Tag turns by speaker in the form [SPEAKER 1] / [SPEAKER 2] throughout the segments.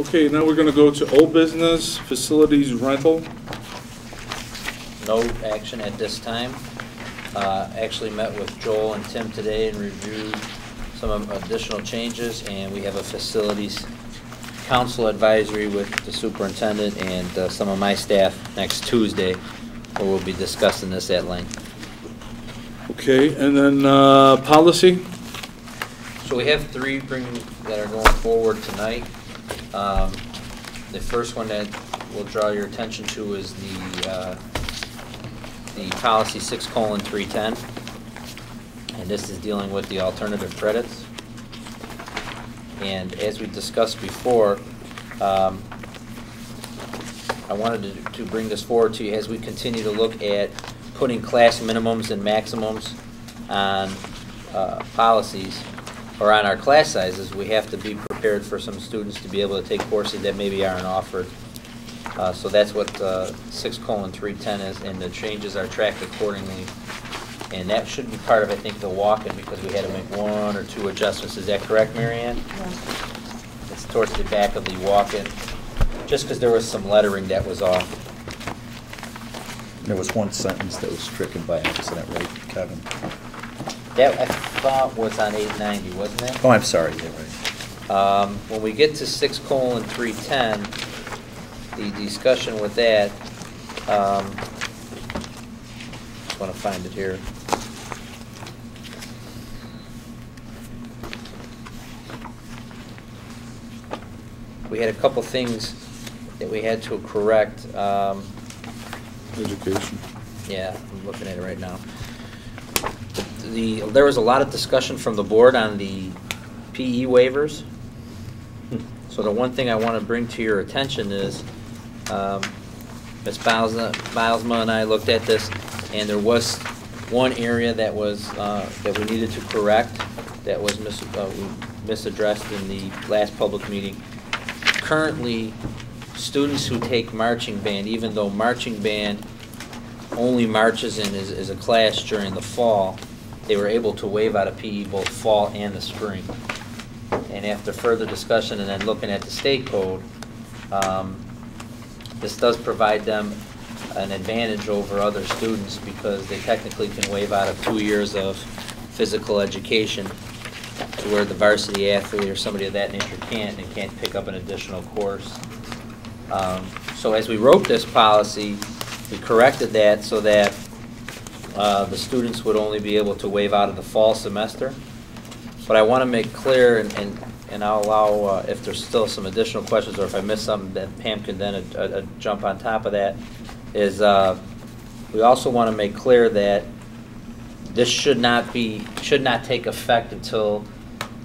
[SPEAKER 1] Okay, now we're gonna go to old business, facilities rental.
[SPEAKER 2] No action at this time. Uh, Actually met with Joel and Tim today and reviewed some of additional changes, and we have a facilities council advisory with the superintendent and uh, some of my staff next Tuesday, where we'll be discussing this at length.
[SPEAKER 1] Okay, and then, uh, policy?
[SPEAKER 2] So we have three bring, that are going forward tonight. Um, The first one that we'll draw your attention to is the, uh, the policy six colon three ten. And this is dealing with the alternative credits. And as we discussed before, um, I wanted to, to bring this forward to you as we continue to look at putting class minimums and maximums on, uh, policies, or on our class sizes, we have to be prepared for some students to be able to take courses that maybe aren't offered. Uh, so that's what, uh, six colon three ten is, and the changes are tracked accordingly. And that should be part of, I think, the walk-in, because we had to make one or two adjustments, is that correct, Mary Ann? It's towards the back of the walk-in, just because there was some lettering that was off.
[SPEAKER 3] There was one sentence that was stricken by accident, right, Kevin?
[SPEAKER 2] That, I thought, was on eight ninety, wasn't it?
[SPEAKER 3] Oh, I'm sorry, you're right.
[SPEAKER 2] Um, When we get to six colon three ten, the discussion with that, um, just want to find it here. We had a couple things that we had to correct. Um,
[SPEAKER 1] Education.
[SPEAKER 2] yeah, I'm looking at it right now. The, there was a lot of discussion from the board on the PE waivers. So the one thing I want to bring to your attention is, um, Ms. Bilesma Bilesma and I looked at this, and there was one area that was, uh, that we needed to correct, that was mis, uh, we misaddressed in the last public meeting. Currently, students who take marching band, even though marching band only marches in as, as a class during the fall, they were able to waive out of PE both fall and the spring. And after further discussion and then looking at the state code, um, this does provide them an advantage over other students because they technically can waive out of two years of physical education to where the varsity athlete or somebody of that nature can't and can't pick up an additional course. Um, So as we wrote this policy, we corrected that so that uh, the students would only be able to waive out of the fall semester. But I want to make clear, and- and and I'll allow, uh, if there's still some additional questions, or if I miss something, then Pam can then uh, uh, jump on top of that, is uh, we also want to make clear that this should not be, should not take effect until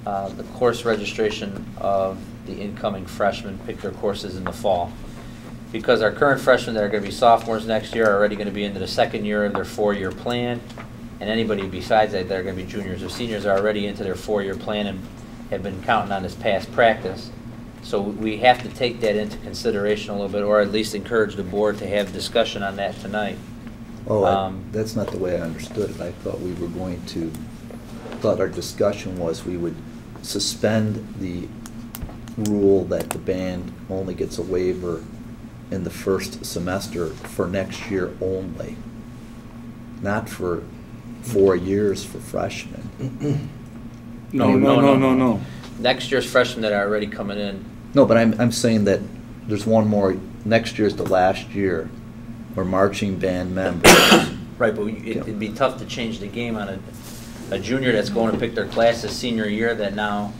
[SPEAKER 2] the course registration of the incoming freshmen pick their courses in the fall. Because our current freshmen that are going to be sophomores next year are already going to be into the second year of their four-year plan, and anybody besides that that are going to be juniors or seniors are already into their four-year plan and have been counting on this past practice. So we have to take that into consideration a little bit, or at least encourage the board to have discussion on that tonight.
[SPEAKER 3] Oh, I-
[SPEAKER 2] Um,
[SPEAKER 3] that's not the way I understood it. I thought we were going to, thought our discussion was we would suspend the rule that the band only gets a waiver in the first semester for next year only, not for four years for freshmen.
[SPEAKER 1] No, no, no, no, no.
[SPEAKER 2] Next year's freshmen that are already coming in,
[SPEAKER 3] No, but I'm, I'm saying that there's one more, next year's the last year, where marching band members,
[SPEAKER 2] right, but it- it'd be tough to change the game on a, a junior that's going to pick their class his senior year that now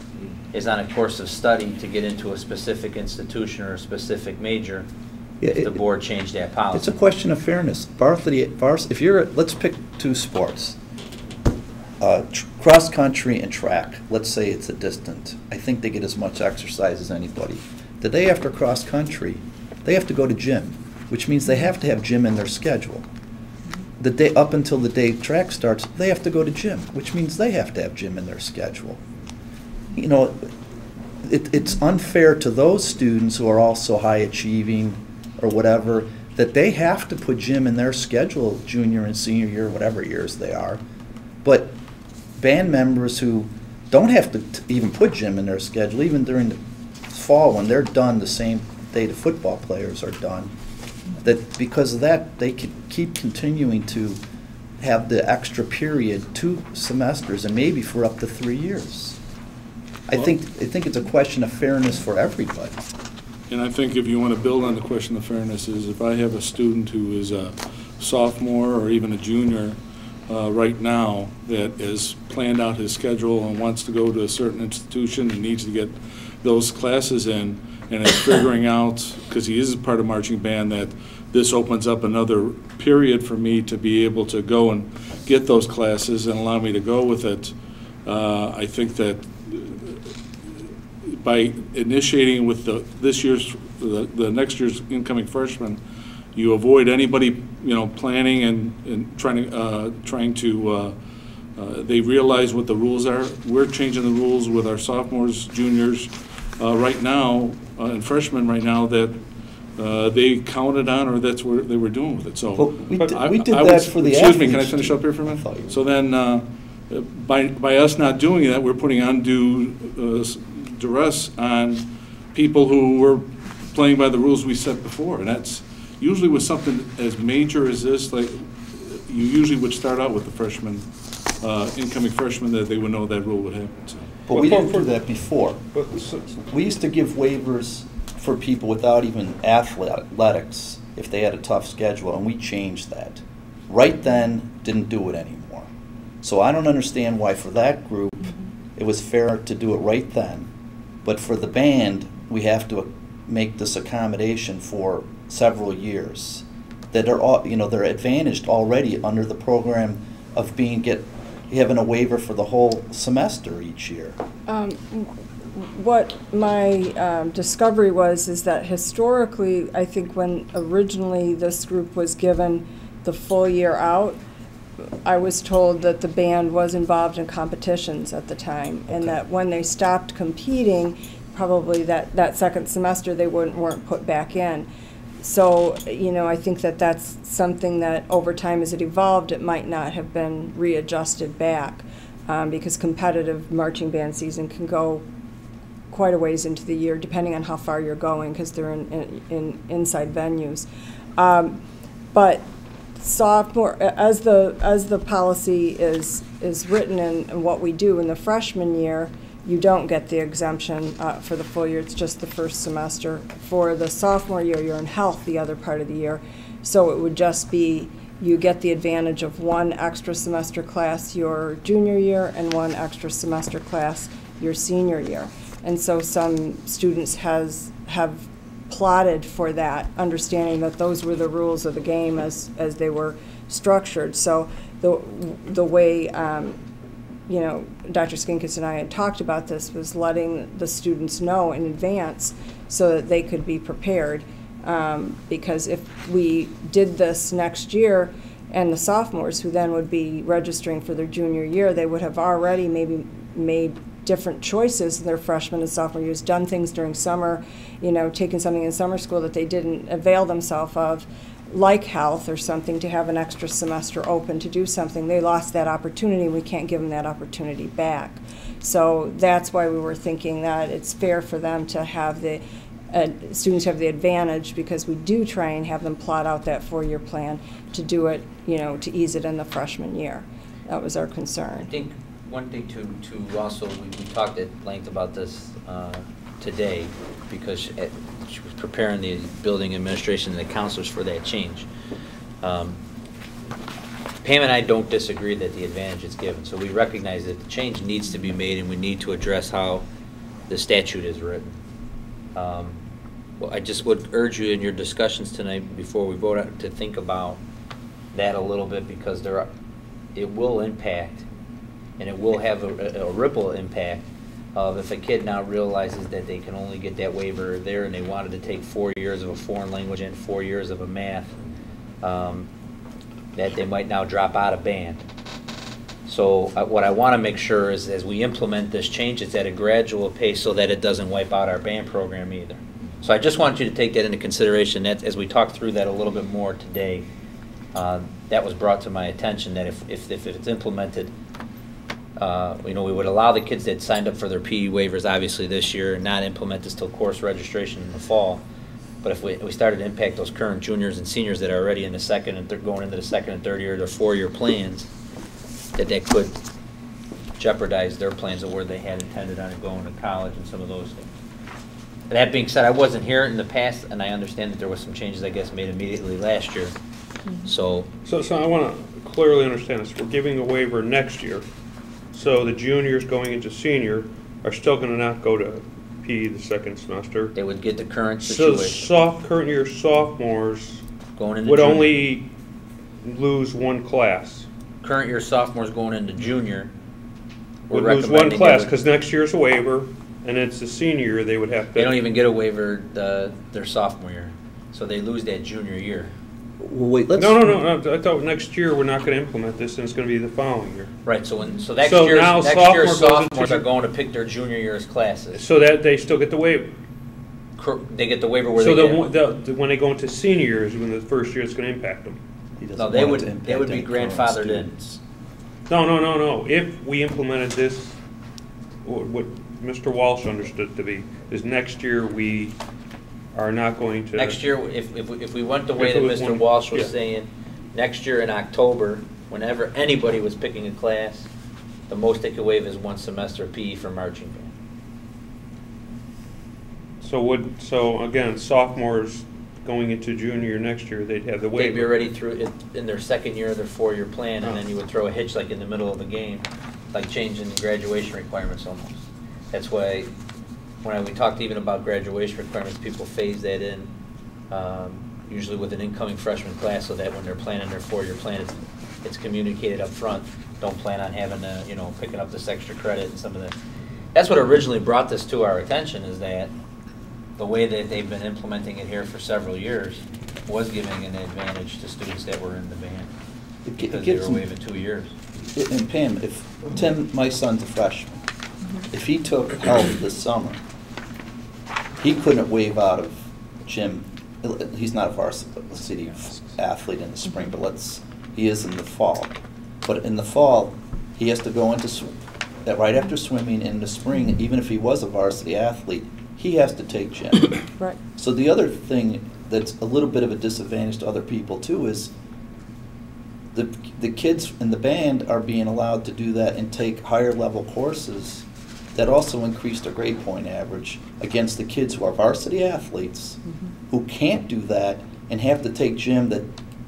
[SPEAKER 2] is on a course of study to get into a specific institution or a specific major,
[SPEAKER 3] Yeah,
[SPEAKER 2] if the board changed that policy.
[SPEAKER 3] It's a question of fairness. Varsity, vars, if you're, let's pick two sports. Uh, tr- cross-country and track, let's say it's a distant. I think they get as much exercise as anybody. The day after cross-country, they have to go to gym, which means they have to have gym in their schedule. The day, up until the day track starts, they have to go to gym, which means they have to have gym in their schedule. You know, it, it's unfair to those students who are also high achieving or whatever, that they have to put gym in their schedule, junior and senior year, whatever years they are. But band members who don't have to t- even put gym in their schedule, even during the fall, when they're done the same day the football players are done, that because of that, they could keep continuing to have the extra period, two semesters, and maybe for up to three years. I think, I think it's a question of fairness for everybody.
[SPEAKER 1] And I think if you want to build on the question of fairness is if I have a student who is a sophomore or even a junior uh, right now that has planned out his schedule and wants to go to a certain institution and needs to get those classes in and is figuring out, because he is a part of marching band, that this opens up another period for me to be able to go and get those classes and allow me to go with it. Uh, I think that by initiating with the, this year's, the, the next year's incoming freshmen, you avoid anybody, you know, planning and, and trying to, uh, trying to, uh, uh, they realize what the rules are. We're changing the rules with our sophomores, juniors, uh, right now, uh, and freshmen right now that, uh, they counted on or that's what they were doing with it, so.
[SPEAKER 3] But we did-
[SPEAKER 1] I-
[SPEAKER 3] we did
[SPEAKER 1] I would-
[SPEAKER 3] that for the
[SPEAKER 1] Excuse me, can I
[SPEAKER 3] athletes,
[SPEAKER 1] finish up here for a
[SPEAKER 3] I thought you
[SPEAKER 1] minute?
[SPEAKER 3] were-
[SPEAKER 1] So then, uh, by, by us not doing that, we're putting undue uh, s- duress on people who were playing by the rules we set before. And that's usually with something as major as this, like, you usually would start out with the freshmen, uh, incoming freshmen, that they would know that rule would happen, so.
[SPEAKER 3] But we didn't do that before. We used to give waivers for people without even athletics if they had a tough schedule, and we changed that. Right then, didn't do it anymore. So I don't understand why for that group, it was fair to do it right then. But for the band, we have to make this accommodation for several years. That are all, you know, they're advantaged already under the program of being, get, having a waiver for the whole semester each year.
[SPEAKER 4] Um, What my um, discovery was is that historically, I think when originally this group was given the full year out, I was told that the band was involved in competitions at the time, and that when they stopped competing, probably that, that second semester, they weren't, weren't put back in. So, you know, I think that that's something that over time as it evolved, it might not have been readjusted back, um, because competitive marching band season can go quite a ways into the year, depending on how far you're going, because they're in, in, in inside venues. Um, but sophomore, as the, as the policy is, is written and, and what we do in the freshman year, you don't get the exemption uh, for the full year, it's just the first semester. For the sophomore year, you're in health the other part of the year, so it would just be, you get the advantage of one extra semester class your junior year and one extra semester class your senior year. And so some students has, have plotted for that, understanding that those were the rules of the game as, as they were structured. So the, the way, um, you know, Dr. Skinkis and I had talked about this was letting the students know in advance so that they could be prepared. Um, because if we did this next year, and the sophomores who then would be registering for their junior year, they would have already maybe made different choices in their freshman and sophomore years, done things during summer, you know, taken something in summer school that they didn't avail themselves of, like health or something, to have an extra semester open to do something. They lost that opportunity, and we can't give them that opportunity back. So that's why we were thinking that it's fair for them to have the, uh, students have the advantage, because we do try and have them plot out that four-year plan to do it, you know, to ease it in the freshman year. That was our
[SPEAKER 2] I
[SPEAKER 4] concern.
[SPEAKER 2] think one thing to, to also, we, we talked at length about this, uh, today, because she, at- she was preparing the building administration and the counselors for that change. Um, Pam and I don't disagree that the advantage is given, so we recognize that the change needs to be made and we need to address how the statute is written. Um, Well, I just would urge you in your discussions tonight, before we vote, out, to think about that a little bit, because there are, it will impact, and it will have a, a ripple impact of if a kid now realizes that they can only get that waiver there, and they wanted to take four years of a foreign language and four years of a math, um, that they might now drop out of band. So uh, what I want to make sure is, as we implement this change, it's at a gradual pace so that it doesn't wipe out our band program either. So I just want you to take that into consideration, that, as we talk through that a little bit more today, uh, that was brought to my attention, that if, if, if it's implemented uh, you know, we would allow the kids that signed up for their PE waivers, obviously, this year, and not implement this till course registration in the fall. But if we, we started to impact those current juniors and seniors that are already in the second and third, going into the second and third year, of their four-year plans, that that could jeopardize their plans of where they had intended on going to college and some of those things. That being said, I wasn't here in the past, and I understand that there was some changes, I guess, made immediately last year. So,
[SPEAKER 5] So, so I want to clearly understand this. We're giving a waiver next year. So the juniors going into senior are still going to not go to PE the second semester.
[SPEAKER 2] they would get the current
[SPEAKER 5] So
[SPEAKER 2] situation
[SPEAKER 5] soft, current year sophomores
[SPEAKER 2] going into
[SPEAKER 5] would
[SPEAKER 2] junior.
[SPEAKER 5] only lose one class.
[SPEAKER 2] Current year sophomores going into junior. we're
[SPEAKER 5] Would lose one
[SPEAKER 2] recommending they
[SPEAKER 5] class
[SPEAKER 2] would-
[SPEAKER 5] because next year's a waiver and it's the senior year they would have to.
[SPEAKER 2] They don't even get a waiver the, their sophomore year, so they lose that junior year.
[SPEAKER 3] Well, wait, let's.
[SPEAKER 5] No, no, no, no, I thought next year we're not going to implement this and it's going to be the following year.
[SPEAKER 2] Right, so when, so next
[SPEAKER 5] So
[SPEAKER 2] year's,
[SPEAKER 5] now
[SPEAKER 2] next
[SPEAKER 5] sophomore
[SPEAKER 2] year's
[SPEAKER 5] goes into
[SPEAKER 2] sophomores are
[SPEAKER 5] ju-
[SPEAKER 2] going to pick their junior year's classes.
[SPEAKER 5] So that they still get the waiver.
[SPEAKER 2] Cor- They get the waiver where
[SPEAKER 5] So
[SPEAKER 2] they
[SPEAKER 5] the, one-
[SPEAKER 2] get.
[SPEAKER 5] the, the- when they go into senior year is when the first year it's gonna impact them.
[SPEAKER 3] He doesn't
[SPEAKER 2] No, they
[SPEAKER 3] want it
[SPEAKER 2] would-
[SPEAKER 3] to
[SPEAKER 2] they would be
[SPEAKER 3] any current
[SPEAKER 2] grandfathered in.
[SPEAKER 3] students.
[SPEAKER 5] No, no, no, no. If we implemented this, wh- what Mr. Welch understood to be, is next year we are not going to.
[SPEAKER 2] Next year, if, if, we- if we went the way
[SPEAKER 5] If
[SPEAKER 2] that
[SPEAKER 5] was
[SPEAKER 2] Mr.
[SPEAKER 5] one-
[SPEAKER 2] Welch was
[SPEAKER 5] yeah.
[SPEAKER 2] saying, next year in October, whenever anybody was picking a class, the most they could waive is one semester PE for marching band.
[SPEAKER 5] So would, so again, sophomores going into junior next year, they'd have the waiver.
[SPEAKER 2] They'd be already through, it in their second year of their four-year plan, and then you would throw a hitch like in the middle of the game, like changing the graduation requirements almost. That's why, when I, we talked even about graduation requirements, people phase that in, um, usually with an incoming freshman class, so that when they're planning their four-year plan, it's, it's communicated up front. Don't plan on having to, you know, picking up this extra credit and some of the, that's what originally brought this to our attention, is that the way that they've been implementing it here for several years was giving an advantage to students that were in the band.
[SPEAKER 3] It
[SPEAKER 2] Because they were waiving two years.
[SPEAKER 3] And Pam, if, Tim, my son's a freshman, if he took health this summer, he couldn't waive out of gym, he's not a varsity athlete in the spring, but let's, he is in the fall. But in the fall, he has to go into, sw- that right after swimming in the spring, even if he was a varsity athlete, he has to take gym.
[SPEAKER 4] Right.
[SPEAKER 3] So the other thing that's a little bit of a disadvantage to other people too is the, the kids in the band are being allowed to do that and take higher level courses that also increased their grade point average against the kids who are varsity athletes
[SPEAKER 4] Mhm.
[SPEAKER 3] who can't do that and have to take gym that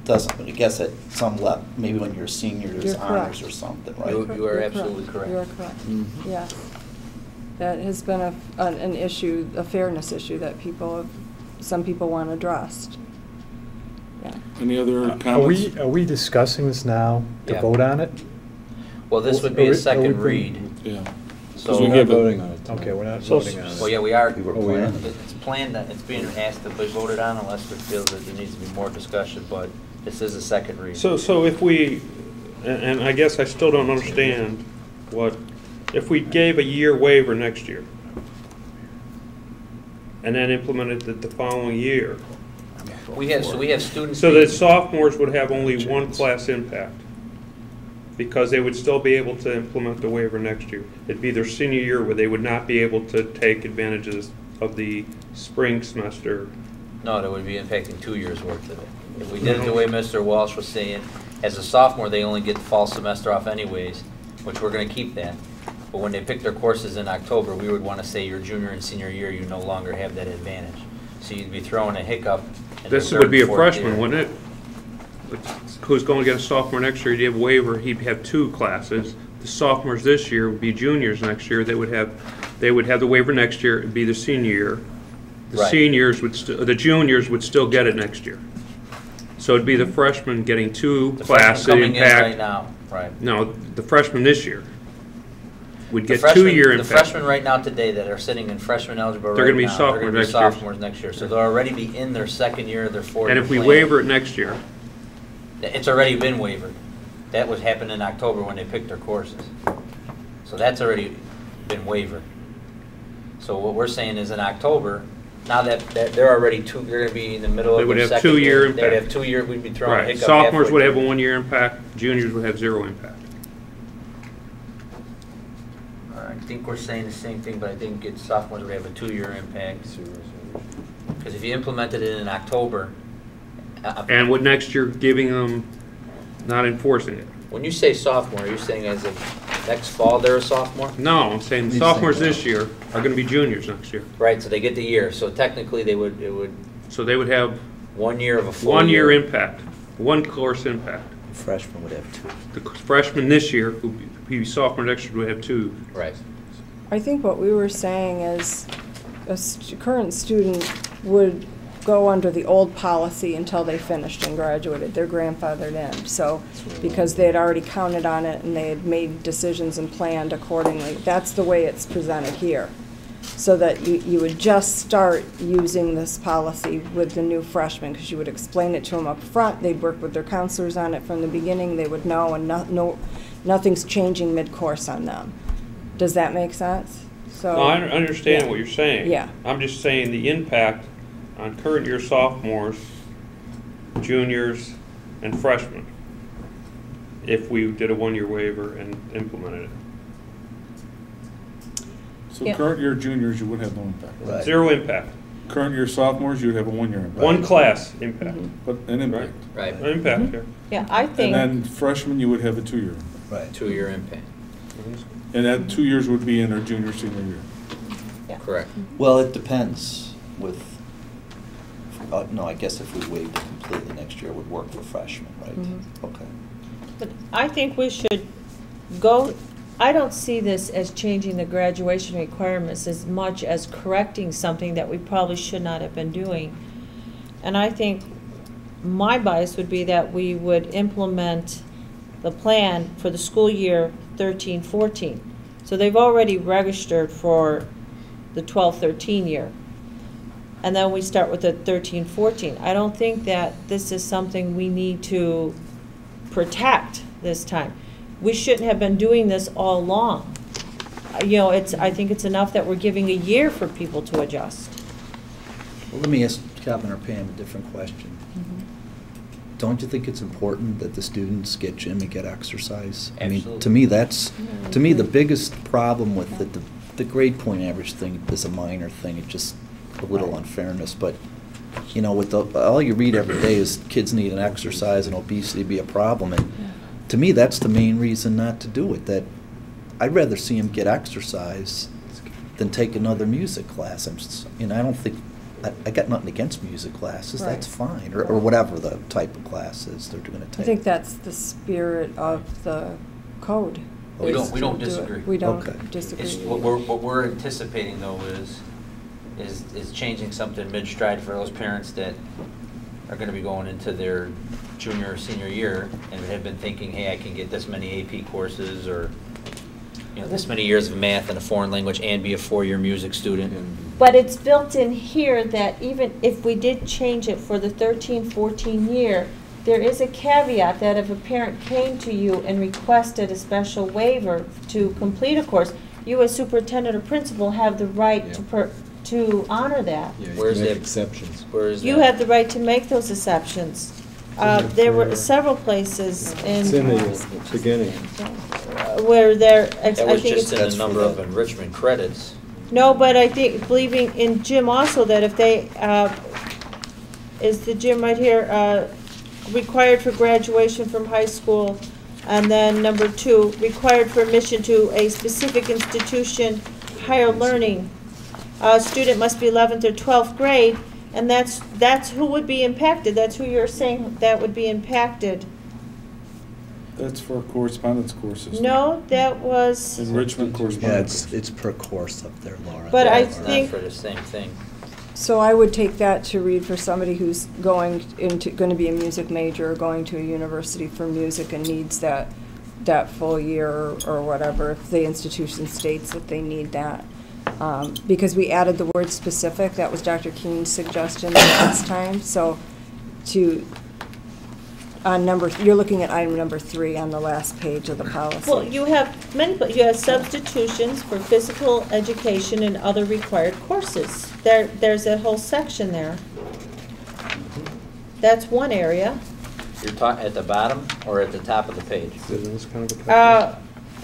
[SPEAKER 3] doesn't, I guess at some level, maybe when you're a senior, there's
[SPEAKER 4] You're
[SPEAKER 3] honors
[SPEAKER 4] correct.
[SPEAKER 3] or something,
[SPEAKER 2] You-
[SPEAKER 3] right?
[SPEAKER 2] you are
[SPEAKER 4] You're
[SPEAKER 2] absolutely correct.
[SPEAKER 4] You are correct,
[SPEAKER 3] Mhm.
[SPEAKER 4] yes. That has been a, an, an issue, a fairness issue that people have, some people want addressed. Yeah.
[SPEAKER 1] Any other
[SPEAKER 6] Are we,
[SPEAKER 1] comments?
[SPEAKER 6] are we discussing this now to
[SPEAKER 2] Yeah.
[SPEAKER 6] vote on it?
[SPEAKER 2] Well, this would be a
[SPEAKER 6] we- we
[SPEAKER 2] second read,
[SPEAKER 1] Yeah.
[SPEAKER 2] So.
[SPEAKER 1] We
[SPEAKER 6] We're
[SPEAKER 1] gave
[SPEAKER 6] not voting on it. Okay, we're not
[SPEAKER 5] So-
[SPEAKER 6] voting on it.
[SPEAKER 2] Well, yeah, we are.
[SPEAKER 3] We were
[SPEAKER 6] Oh, we are?
[SPEAKER 3] planning.
[SPEAKER 2] It's planned, that it's being asked to be voted on unless we feel that there needs to be more discussion, but this is a second read.
[SPEAKER 5] So, so if we, and, and I guess I still don't understand what, if we gave a year waiver next year and then implemented it the following year,
[SPEAKER 2] We have, so we have students.
[SPEAKER 5] so that
[SPEAKER 2] being-
[SPEAKER 5] sophomores would have only one class impact because they would still be able to implement the waiver next year. It'd be their senior year where they would not be able to take advantages of the spring semester.
[SPEAKER 2] No, that would be impacting two years' worth of it. If we did it the way Mr. Welch was saying, as a sophomore, they only get the fall semester off anyways, which we're gonna keep that. But when they pick their courses in October, we would wanna say your junior and senior year, you no longer have that advantage. So you'd be throwing a hiccup.
[SPEAKER 5] This would be a freshman,
[SPEAKER 2] year.
[SPEAKER 5] wouldn't it? Who's going to get a sophomore next year, he'd have waiver, he'd have two classes. The sophomores this year would be juniors next year, they would have, they would have the waiver next year, it'd be the senior year. The
[SPEAKER 2] Right.
[SPEAKER 5] seniors would, st- the juniors would still get it next year. So it'd be the freshmen getting two
[SPEAKER 2] The freshmen
[SPEAKER 5] classes
[SPEAKER 2] coming in right now, right.
[SPEAKER 5] No, the freshmen this year would
[SPEAKER 2] The
[SPEAKER 5] get
[SPEAKER 2] freshmen-
[SPEAKER 5] two-year
[SPEAKER 2] The
[SPEAKER 5] impact.
[SPEAKER 2] freshmen right now today that are sitting in freshman algebra
[SPEAKER 5] They're
[SPEAKER 2] right
[SPEAKER 5] gonna be
[SPEAKER 2] now, they're
[SPEAKER 5] sophomores
[SPEAKER 2] be
[SPEAKER 5] next year.
[SPEAKER 2] sophomores next year. So they'll already be in their second year of their four-year
[SPEAKER 5] And if we
[SPEAKER 2] plan.
[SPEAKER 5] waiver it next year,
[SPEAKER 2] It's already been wavered. That was happened in October when they picked their courses. So that's already been wavered. So what we're saying is in October, now that, that they're already two, they're gonna be in the middle
[SPEAKER 5] They
[SPEAKER 2] of
[SPEAKER 5] would
[SPEAKER 2] their
[SPEAKER 5] have
[SPEAKER 2] second
[SPEAKER 5] two-year
[SPEAKER 2] year. They'd have
[SPEAKER 5] impact.
[SPEAKER 2] two year, we'd be throwing a
[SPEAKER 5] right,
[SPEAKER 2] hiccup
[SPEAKER 5] sophomores
[SPEAKER 2] halfway
[SPEAKER 5] would have a
[SPEAKER 2] through.
[SPEAKER 5] one-year impact, juniors would have zero impact.
[SPEAKER 2] I think we're saying the same thing, but I think it's sophomores would have a two-year impact. Because if you implemented it in October, uh,
[SPEAKER 5] And with next year giving them, not enforcing it.
[SPEAKER 2] when you say sophomore, are you saying as of next fall they're a sophomore?
[SPEAKER 5] No, I'm saying
[SPEAKER 3] He's
[SPEAKER 5] sophomores this year are gonna be juniors next year.
[SPEAKER 2] Right, so they get the year, so technically they would, it would,
[SPEAKER 5] So they would have
[SPEAKER 2] one year of a full
[SPEAKER 5] one year
[SPEAKER 2] year.
[SPEAKER 5] impact, one course impact.
[SPEAKER 3] The freshmen would have two.
[SPEAKER 5] The freshman this year, who be sophomore next year, would have two.
[SPEAKER 2] Right.
[SPEAKER 4] I think what we were saying is a st- current student would go under the old policy until they finished and graduated. They're grandfathered in. So, because they had already counted on it and they had made decisions and planned accordingly. That's the way it's presented here. So that you, you would just start using this policy with the new freshmen, because you would explain it to them up front. They'd work with their counselors on it from the beginning. They would know, and no, no, nothing's changing mid-course on them. Does that make sense? So.
[SPEAKER 5] No, I un- understand
[SPEAKER 4] yeah.
[SPEAKER 5] what you're saying.
[SPEAKER 4] Yeah.
[SPEAKER 5] I'm just saying the impact on current year sophomores, juniors, and freshmen, if we did a one-year waiver and implemented it.
[SPEAKER 1] So
[SPEAKER 7] Yeah.
[SPEAKER 1] current year juniors, you would have no impact.
[SPEAKER 3] Right.
[SPEAKER 5] Zero impact,
[SPEAKER 1] Current year sophomores, you'd have a one-year impact.
[SPEAKER 5] one class impact, mm-hmm.
[SPEAKER 1] But an impact.
[SPEAKER 2] Right,
[SPEAKER 5] an impact, mm-hmm. yeah.
[SPEAKER 7] Yeah, I
[SPEAKER 1] And
[SPEAKER 7] think,
[SPEAKER 1] then freshmen, you would have a two-year.
[SPEAKER 3] Right.
[SPEAKER 2] two-year impact,
[SPEAKER 1] And that two years would be in their junior, senior year. yeah.
[SPEAKER 2] correct. Mm-hmm.
[SPEAKER 3] Well, it depends with, uh, no, I guess if we waived it completely next year, it would work for freshmen, right?
[SPEAKER 4] Mhm.
[SPEAKER 3] Okay.
[SPEAKER 7] but I think we should go, I don't see this as changing the graduation requirements as much as correcting something that we probably should not have been doing. And I think my bias would be that we would implement the plan for the school year thirteen, fourteen. So they've already registered for the twelve, thirteen year. And then we start with the thirteen, fourteen. I don't think that this is something we need to protect this time. We shouldn't have been doing this all along. Uh, You know, it's, I think it's enough that we're giving a year for people to adjust.
[SPEAKER 3] Well, let me ask Calvin or Pam a different question. Don't you think it's important that the students get gym and get exercise? I mean, to me, that's, to me, the biggest problem with the, the- the grade point average thing is a minor thing, It just a little unfairness, but, you know, with the, all you read every day is kids need an exercise and obesity be a problem, and to me, that's the main reason not to do it, that I'd rather see them get exercise than take another music class. I'm, s- you know, I don't think, I, I got nothing against music classes, that's fine, or, or whatever the type of classes they're gonna take.
[SPEAKER 4] I think that's the spirit of the code.
[SPEAKER 2] We don't- we don't
[SPEAKER 4] do it.
[SPEAKER 2] disagree.
[SPEAKER 4] We don't disagree.
[SPEAKER 2] It's, what we're, what we're anticipating though is, is, is changing something mid-stride for those parents that are gonna be going into their junior or senior year and have been thinking, hey, I can get this many AP courses or, you know, this many years of math and a foreign language and be a four-year music student.
[SPEAKER 7] But it's built in here that even if we did change it for the 13, 14 year, there is a caveat that if a parent came to you and requested a special waiver to complete a course, you as superintendent or principal have the right to per, to honor that.
[SPEAKER 8] Yeah, you
[SPEAKER 2] Where's
[SPEAKER 8] can make
[SPEAKER 2] that-
[SPEAKER 8] exceptions.
[SPEAKER 2] Where is that?
[SPEAKER 7] You have the right to make those exceptions. Uh, there were several places in.
[SPEAKER 6] It's in the beginning.
[SPEAKER 7] uh, Where there, I
[SPEAKER 2] That was
[SPEAKER 7] think
[SPEAKER 2] just in
[SPEAKER 3] That's
[SPEAKER 2] the number of enrichment credits.
[SPEAKER 7] No, but I think, believing in Jim also, that if they, uh, is the gym right here, uh, required for graduation from high school, and then number two, required for admission to a specific institution, higher learning. Uh, student must be eleventh or twelfth grade, and that's, that's who would be impacted, that's who you're saying that would be impacted.
[SPEAKER 1] That's for correspondence courses.
[SPEAKER 7] No, that was,
[SPEAKER 1] Enrichment
[SPEAKER 3] Yeah,
[SPEAKER 1] correspondence.
[SPEAKER 3] it's, it's per course up there, Laura.
[SPEAKER 7] But I
[SPEAKER 2] It's not
[SPEAKER 7] think-
[SPEAKER 2] for the same thing.
[SPEAKER 4] So I would take that to read for somebody who's going into, gonna be a music major or going to a university for music and needs that, that full year or- or whatever, if the institution states that they need that. Um, Because we added the word specific, that was Dr. Keen's suggestion last time, so to, on number, you're looking at item number three on the last page of the policy.
[SPEAKER 7] well, you have many, but you have substitutions for physical education and other required courses. There, there's a whole section there. That's one area.
[SPEAKER 2] You're talking at the bottom or at the top of the page?
[SPEAKER 6] This kind of a
[SPEAKER 7] Uh,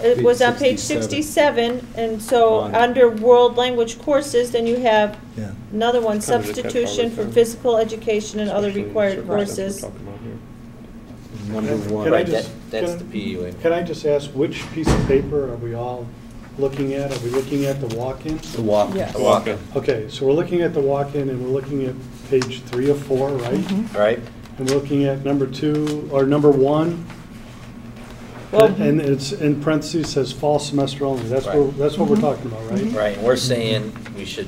[SPEAKER 7] it was on
[SPEAKER 6] Page
[SPEAKER 7] page
[SPEAKER 6] 67.
[SPEAKER 7] and so,
[SPEAKER 6] On-
[SPEAKER 7] under world language courses, then you have
[SPEAKER 3] Yeah.
[SPEAKER 7] another one,
[SPEAKER 5] Kind of the
[SPEAKER 7] substitution for
[SPEAKER 5] technology.
[SPEAKER 7] physical education and other
[SPEAKER 5] Especially in
[SPEAKER 7] required
[SPEAKER 5] circumstances we're
[SPEAKER 7] courses.
[SPEAKER 5] talking about here.
[SPEAKER 6] Number
[SPEAKER 8] Can
[SPEAKER 6] one.
[SPEAKER 8] I
[SPEAKER 2] Right,
[SPEAKER 8] just-
[SPEAKER 2] that's the PE waiver.
[SPEAKER 8] Can I just ask, which piece of paper are we all looking at? Are we looking at the walk-in?
[SPEAKER 3] The walk.
[SPEAKER 4] Yes.
[SPEAKER 5] Walk-in.
[SPEAKER 8] Okay, so we're looking at the walk-in and we're looking at page three of four, right?
[SPEAKER 2] Right?
[SPEAKER 8] And we're looking at number two, or number one,
[SPEAKER 7] Well,
[SPEAKER 8] and it's in parentheses says fall semester only. That's what,
[SPEAKER 2] Right.
[SPEAKER 8] that's what we're mm-hmm. talking about, right? Mm-hmm.
[SPEAKER 2] Right, and we're saying we should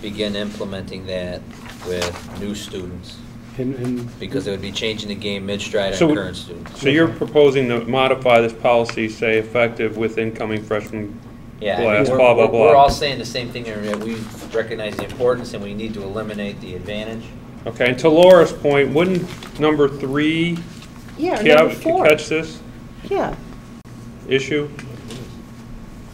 [SPEAKER 2] begin implementing that with new students,
[SPEAKER 8] And, and.
[SPEAKER 2] because it would be changing the game mid-stride
[SPEAKER 5] So
[SPEAKER 2] on
[SPEAKER 5] we-
[SPEAKER 2] current students.
[SPEAKER 5] So you're proposing to modify this policy, say effective with incoming freshmen
[SPEAKER 2] Yeah, I mean,
[SPEAKER 5] class,
[SPEAKER 2] we're-
[SPEAKER 5] blah, blah,
[SPEAKER 2] we're- We're all saying the same thing, and we recognize the importance and we need to eliminate the advantage.
[SPEAKER 5] Okay, and to Laura's point, wouldn't number three
[SPEAKER 7] yeah,
[SPEAKER 5] ca-
[SPEAKER 7] number four,
[SPEAKER 5] catch this
[SPEAKER 7] yeah.
[SPEAKER 5] issue?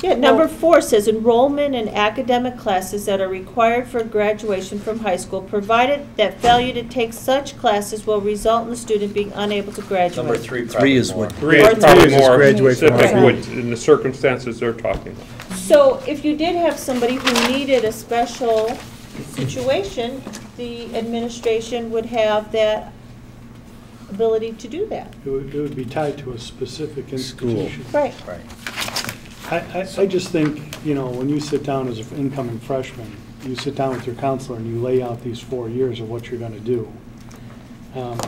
[SPEAKER 7] Yeah, number four says enrollment in academic classes that are required for graduation from high school, provided that failure to take such classes will result in the student being unable to graduate.
[SPEAKER 2] Number three
[SPEAKER 3] Three
[SPEAKER 2] probably
[SPEAKER 3] is
[SPEAKER 2] more.
[SPEAKER 3] what-
[SPEAKER 5] Three
[SPEAKER 7] Or
[SPEAKER 5] is probably
[SPEAKER 7] three.
[SPEAKER 6] Just
[SPEAKER 5] more
[SPEAKER 6] graduate from
[SPEAKER 5] specific
[SPEAKER 7] high
[SPEAKER 5] with, in the circumstances they're talking. about.
[SPEAKER 7] So if you did have somebody who needed a special situation, the administration would have that ability to do that.
[SPEAKER 8] It would, it would be tied to a specific
[SPEAKER 6] School.
[SPEAKER 8] institution.
[SPEAKER 7] Right.
[SPEAKER 2] Right.
[SPEAKER 8] I, I, I just think, you know, when you sit down as an incoming freshman, you sit down with your counselor and you lay out these four years of what you're gonna do. Um,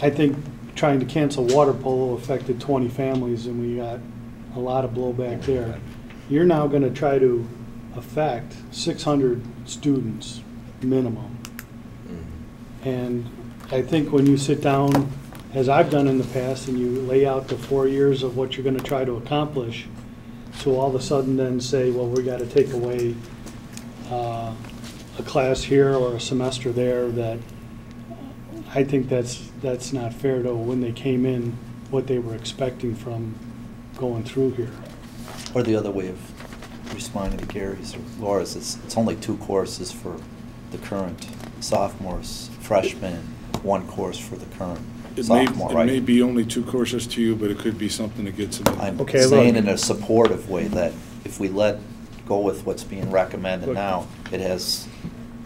[SPEAKER 8] I think trying to cancel water polo affected twenty families and we got a lot of blowback there. You're now gonna try to affect six hundred students minimum. And I think when you sit down, as I've done in the past, and you lay out the four years of what you're gonna try to accomplish, to all of a sudden then say, well, we gotta take away uh, a class here or a semester there, that I think that's, that's not fair to when they came in, what they were expecting from going through here.
[SPEAKER 3] Or the other way of responding to Gary's or Laura's, it's, it's only two courses for the current sophomores, freshmen, one course for the current
[SPEAKER 1] It may,
[SPEAKER 3] sophomore,
[SPEAKER 1] it may
[SPEAKER 3] right?
[SPEAKER 1] be only two courses to you, but it could be something that gets them in.
[SPEAKER 3] I'm
[SPEAKER 6] Okay,
[SPEAKER 3] saying
[SPEAKER 6] look.
[SPEAKER 3] in a supportive way that if we let go with what's being recommended
[SPEAKER 6] Look.
[SPEAKER 3] now, it has,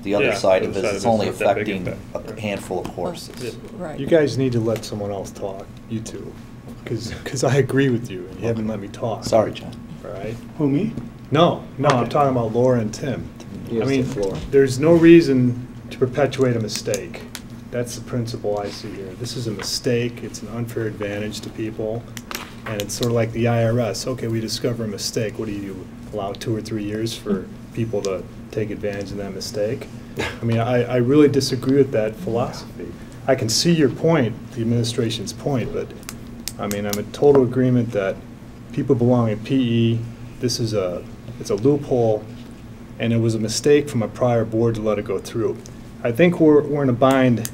[SPEAKER 3] the
[SPEAKER 5] Yeah,
[SPEAKER 3] other side of
[SPEAKER 5] other
[SPEAKER 3] it
[SPEAKER 5] side
[SPEAKER 3] is
[SPEAKER 5] of
[SPEAKER 3] only
[SPEAKER 5] it's not that big
[SPEAKER 3] affecting
[SPEAKER 5] impact.
[SPEAKER 3] a handful of courses.
[SPEAKER 4] Right.
[SPEAKER 6] You guys need to let someone else talk, you two, because, I agree with you, and you haven't let me talk.
[SPEAKER 3] Sorry, John.
[SPEAKER 6] All right?
[SPEAKER 8] Who, me?
[SPEAKER 6] No, no, I'm talking about Laura and Tim. I
[SPEAKER 3] has the
[SPEAKER 6] mean,
[SPEAKER 3] floor.
[SPEAKER 6] there's no reason to perpetuate a mistake. That's the principle I see here. This is a mistake, it's an unfair advantage to people, and it's sort of like the IRS. Okay, we discover a mistake, what do you? Allow two or three years for people to take advantage of that mistake? I mean, I, I really disagree with that philosophy. I can see your point, the administration's point, but, I mean, I'm in total agreement that people belong in PE. This is a, it's a loophole, and it was a mistake from a prior board to let it go through. I think we're, we're in a bind.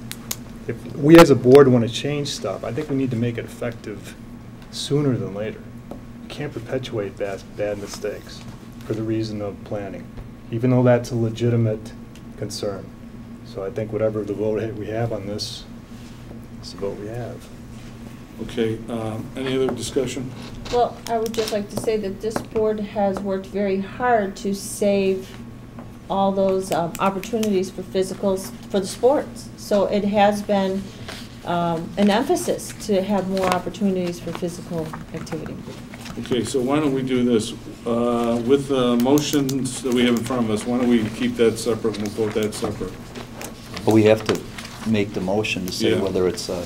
[SPEAKER 6] If we as a board want to change stuff, I think we need to make it effective sooner than later. You can't perpetuate bad, bad mistakes for the reason of planning, even though that's a legitimate concern. So I think whatever the vote we have on this is the vote we have.
[SPEAKER 1] Okay, um, any other discussion?
[SPEAKER 7] Well, I would just like to say that this board has worked very hard to save all those um, opportunities for physicals, for the sports. So it has been um, an emphasis to have more opportunities for physical activity.
[SPEAKER 1] Okay, so why don't we do this? Uh, With the motions that we have in front of us, why don't we keep that separate and we'll vote that separate?
[SPEAKER 3] But we have to make the motion to say
[SPEAKER 1] Yeah.
[SPEAKER 3] whether it's a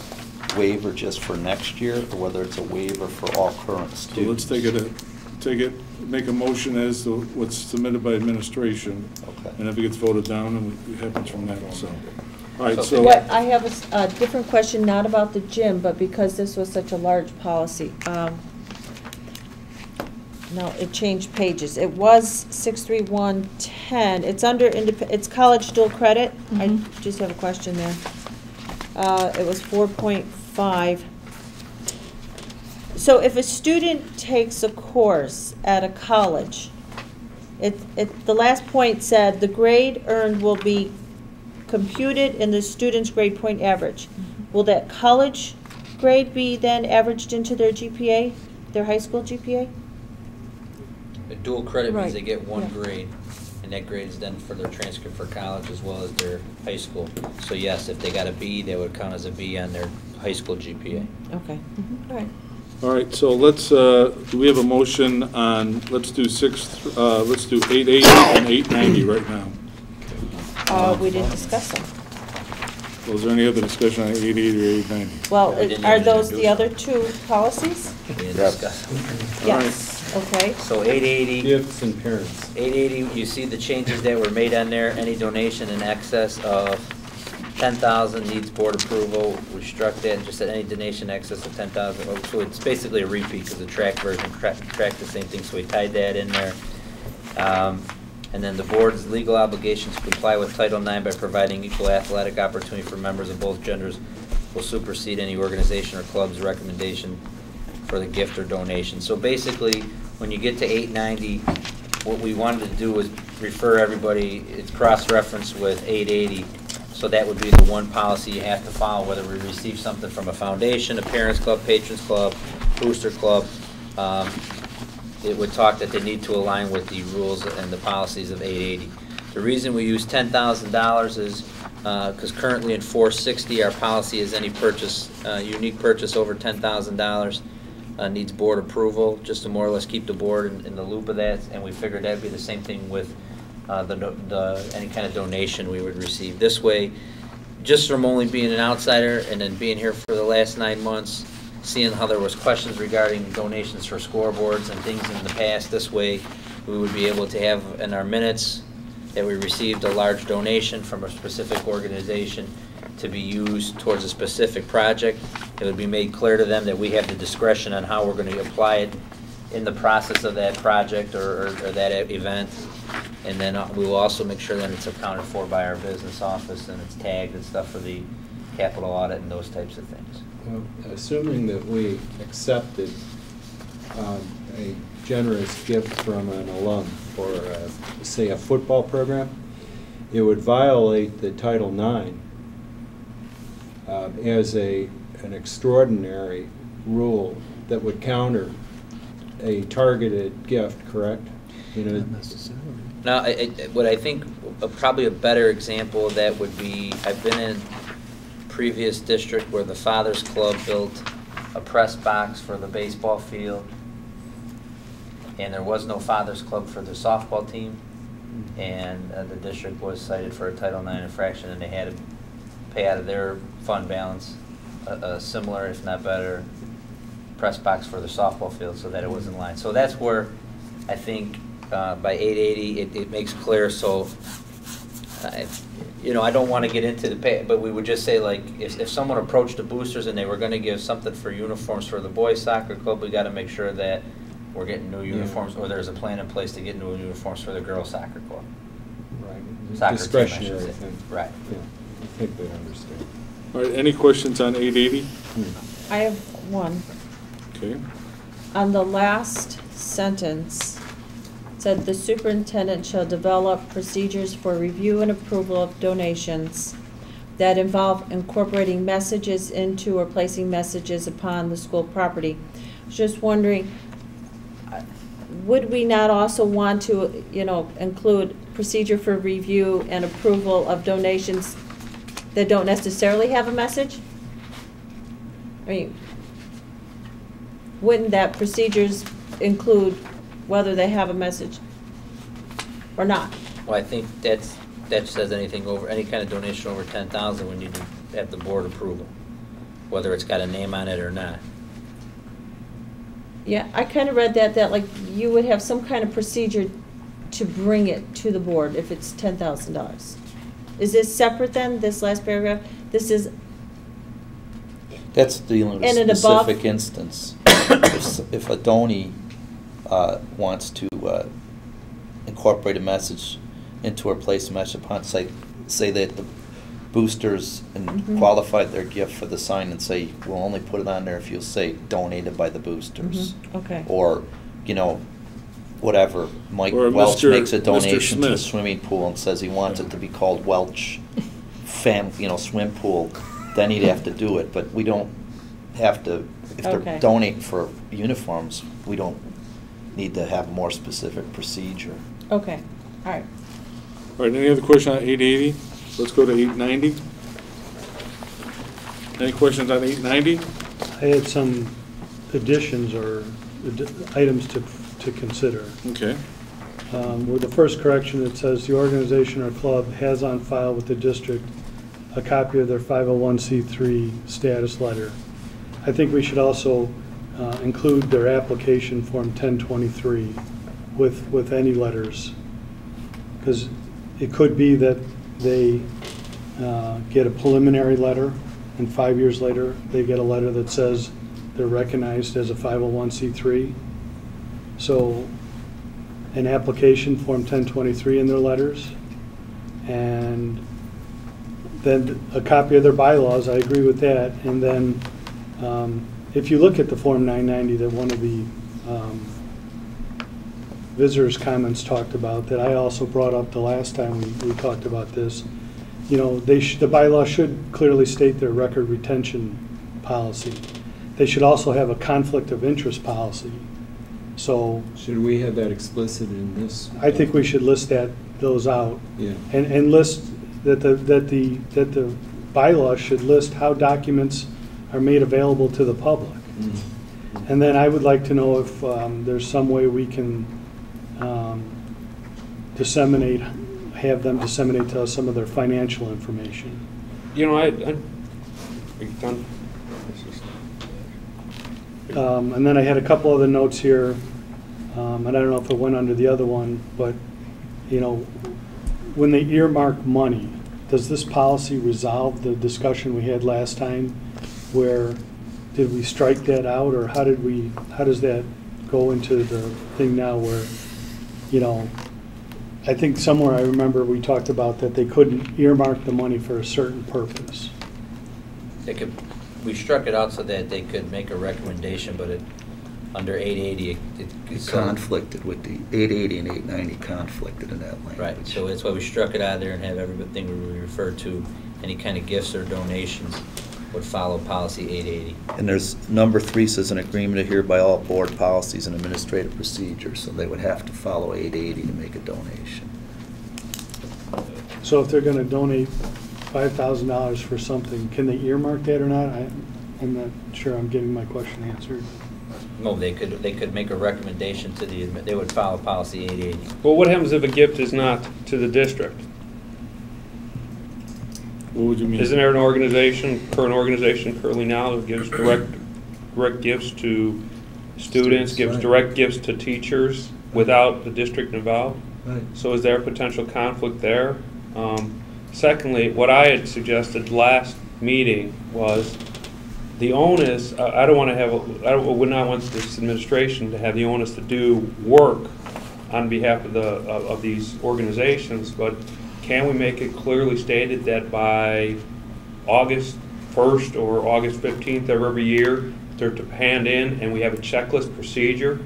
[SPEAKER 3] waiver just for next year or whether it's a waiver for all current
[SPEAKER 1] So
[SPEAKER 3] students.
[SPEAKER 1] let's take it, take it, make a motion as to what's submitted by administration,
[SPEAKER 3] Okay.
[SPEAKER 1] and if it gets voted down, and it happens from that, so. All right, so,
[SPEAKER 7] What, I have a s- a, different question, not about the gym, but because this was such a large policy. Um, No, it changed pages. It was six three one ten. It's under indep, it's college dual credit. I
[SPEAKER 4] Mhm.
[SPEAKER 7] just have a question there. Uh, it was four point five. So if a student takes a course at a college, it, it, the last point said, the grade earned will be computed in the student's grade point average. Mm-hmm. Will that college grade be then averaged into their GPA, their their high school GPA?
[SPEAKER 2] A dual credit means they get one
[SPEAKER 4] yeah.
[SPEAKER 2] grade, and that grade is then for their transcript for college as well as their high school. So yes, if they got a B, that would count as a B on their high school GPA.
[SPEAKER 7] Okay, mm-hmm. all right.
[SPEAKER 1] All right, so let's, uh, do we have a motion on, let's do six, uh, let's do eight eighty and eight ninety right now.
[SPEAKER 7] Uh, we didn't discuss them.
[SPEAKER 1] Was there any other discussion on eight eighty or eight ninety?
[SPEAKER 7] Well,
[SPEAKER 2] We didn't
[SPEAKER 7] are
[SPEAKER 2] even
[SPEAKER 7] those the
[SPEAKER 2] introduce
[SPEAKER 7] other two policies?
[SPEAKER 2] We didn't discuss.
[SPEAKER 7] Yes, okay.
[SPEAKER 2] So eight eighty.
[SPEAKER 9] Gifts and parents.
[SPEAKER 2] 880, you see the changes that were made on there, any donation in excess of 10,000 needs board approval. We struck that and just said any donation excess of 10,000. Oh, So it's basically a repeat because the track version tra- tracked the same thing, so we tied that in there. Um, And then the board's legal obligations to comply with Title IX by providing equal athletic opportunity for members of both genders will supersede any organization or club's recommendation for the gift or donation. So basically, when you get to eight ninety, what we wanted to do was refer everybody, it's cross-referenced with eight eighty. So that would be the one policy you have to follow, whether we receive something from a foundation, a parents club, patrons club, booster club. um, It would talk that they need to align with the rules and the policies of eight eighty. The reason we use ten thousand dollars is, because currently in four sixty, our policy is any purchase, uh, unique purchase over ten thousand dollars uh, needs board approval, just to more or less keep the board in, in the loop of that, and we figured that'd be the same thing with, uh, the, the, any kind of donation we would receive. This way, just from only being an outsider and then being here for the last nine months, seeing how there was questions regarding donations for scoreboards and things in the past, this way, we would be able to have in our minutes that we received a large donation from a specific organization to be used towards a specific project. It would be made clear to them that we have the discretion on how we're gonna apply it in the process of that project or, or or that event. And then uh, we will also make sure that it's accounted for by our business office and it's tagged and stuff for the capital audit and those types of things.
[SPEAKER 9] Well, Assuming that we accepted um, a generous gift from an alum for, uh, say, a football program, it would violate the Title IX uh, as a, an extraordinary rule that would counter a targeted gift, correct? You know,
[SPEAKER 2] I, I, what I think, uh, probably a better example of that would be, I've been in previous district where the Fathers Club built a press box for the baseball field, and there was no Fathers Club for the softball team, and uh, the district was cited for a Title IX infraction, and they had to pay out of their fund balance a, a similar, if not better, press box for the softball field so that it was in line. So that's where I think uh, by 880, it, it makes clear, so, I- you know, I don't want to get into the pay, but we would just say like, if, if someone approached the boosters and they were going to give something for uniforms for the boys soccer club, we got to make sure that we're getting new
[SPEAKER 9] Yeah.
[SPEAKER 2] uniforms, or there's a plan in place to get new uniforms for the girls soccer club.
[SPEAKER 9] right,
[SPEAKER 2] Soccer team, I should
[SPEAKER 9] discretionary
[SPEAKER 2] say.
[SPEAKER 9] thing.
[SPEAKER 2] Right.
[SPEAKER 9] Yeah, I think they understand.
[SPEAKER 1] All right, any questions on eight eighty?
[SPEAKER 9] Hmm.
[SPEAKER 7] I have one.
[SPEAKER 1] Okay,
[SPEAKER 7] On the last sentence, it said the superintendent shall develop procedures for review and approval of donations that involve incorporating messages into or placing messages upon the school property. Just wondering, would we not also want to, you know, include procedure for review and approval of donations that don't necessarily have a message? I mean, wouldn't that procedures include whether they have a message or not?
[SPEAKER 2] Well, I think that's, that says anything over, any kind of donation over ten thousand, we need to have the board approval, whether it's got a name on it or not.
[SPEAKER 7] Yeah, I kind of read that, that like you would have some kind of procedure to bring it to the board if it's ten thousand dollars. Is this separate then, this last paragraph? This is,
[SPEAKER 3] That's dealing with
[SPEAKER 7] And
[SPEAKER 3] a
[SPEAKER 7] above-
[SPEAKER 3] specific instance. If s- If a donee uh, wants to uh, incorporate a message into or place a message upon, say, say that the boosters and
[SPEAKER 7] Mhm.
[SPEAKER 3] qualified their gift for the sign and say, we'll only put it on there if you'll say donated by the boosters.
[SPEAKER 7] Mhm, okay.
[SPEAKER 3] Or, you know, whatever, Mike
[SPEAKER 1] Or
[SPEAKER 3] Welch
[SPEAKER 1] Mr.
[SPEAKER 3] makes a donation to the swimming pool and says he wants it to be called Welch fam, you know, swim pool, then he'd have to do it, but we don't have to, if
[SPEAKER 7] Okay.
[SPEAKER 3] they're donating for uniforms, we don't need to have a more specific procedure.
[SPEAKER 7] Okay, all right.
[SPEAKER 1] All right, any other question on eight eighty? Let's go to eight ninety. Any questions on eight ninety?
[SPEAKER 8] I had some additions or addi- items to, to consider.
[SPEAKER 1] Okay.
[SPEAKER 8] Um, With the first correction, it says the organization or club has on file with the district a copy of their 501c3 status letter. I think we should also uh, include their application form 1023 with, with any letters. Because it could be that they uh, get a preliminary letter, and five years later, they get a letter that says they're recognized as a 501c3. So an application, Form 1023 in their letters, and then a copy of their bylaws, I agree with that, and then, um, if you look at the Form 990 that one of the um, visitors' comments talked about, that I also brought up the last time we we talked about this, you know, they the bylaw should clearly state their record retention policy. They should also have a conflict of interest policy. So
[SPEAKER 9] Should we have that explicit in this?
[SPEAKER 8] I think we should list that, those out,
[SPEAKER 9] Yeah.
[SPEAKER 8] and, and list that the, that the, that the bylaw should list how documents are made available to the public.
[SPEAKER 9] Mm.
[SPEAKER 8] And then I would like to know if um, there's some way we can um, disseminate, have them disseminate to us some of their financial information.
[SPEAKER 5] You know, I, I, done?
[SPEAKER 8] Um, And then I had a couple other notes here, um, and I don't know if it went under the other one, but, you know, when they earmark money, does this policy resolve the discussion we had last time? Where, did we strike that out, or how did we, how does that go into the thing now where, you know, I think somewhere I remember we talked about that they couldn't earmark the money for a certain purpose.
[SPEAKER 2] They could, we struck it out so that they could make a recommendation, but it, under eight eighty, it.
[SPEAKER 3] It
[SPEAKER 2] it's- uh,
[SPEAKER 3] conflicted with the 880 and 890 conflicted in that language.
[SPEAKER 2] Right, so that's why we struck it out of there and have everything we refer to, any kind of gifts or donations would follow policy eight eighty.
[SPEAKER 3] And there's, number three says an agreement adhered by all board policies and administrative procedures, so they would have to follow 880 to make a donation.
[SPEAKER 8] So if they're gonna donate five thousand dollars for something, can they earmark that or not? I, I'm not sure I'm getting my question answered.
[SPEAKER 2] No, they could, they could make a recommendation to the, admi- they would follow policy eight eighty.
[SPEAKER 5] Well, what happens if a gift is not to the district?
[SPEAKER 1] What would you mean?
[SPEAKER 5] Isn't there an organization, current organization currently now that gives direct, direct gifts to students, gives
[SPEAKER 9] right.
[SPEAKER 5] direct gifts to teachers without the district involved?
[SPEAKER 9] Right.
[SPEAKER 5] So is there a potential conflict there? Um, Secondly, what I had suggested last meeting was the onus, I I don't want to have, a- I don't- would not want this administration to have the onus to do work on behalf of the, of of these organizations, but can we make it clearly stated that by August 1st or August 15th of every year, they're to hand in, and we have a checklist procedure,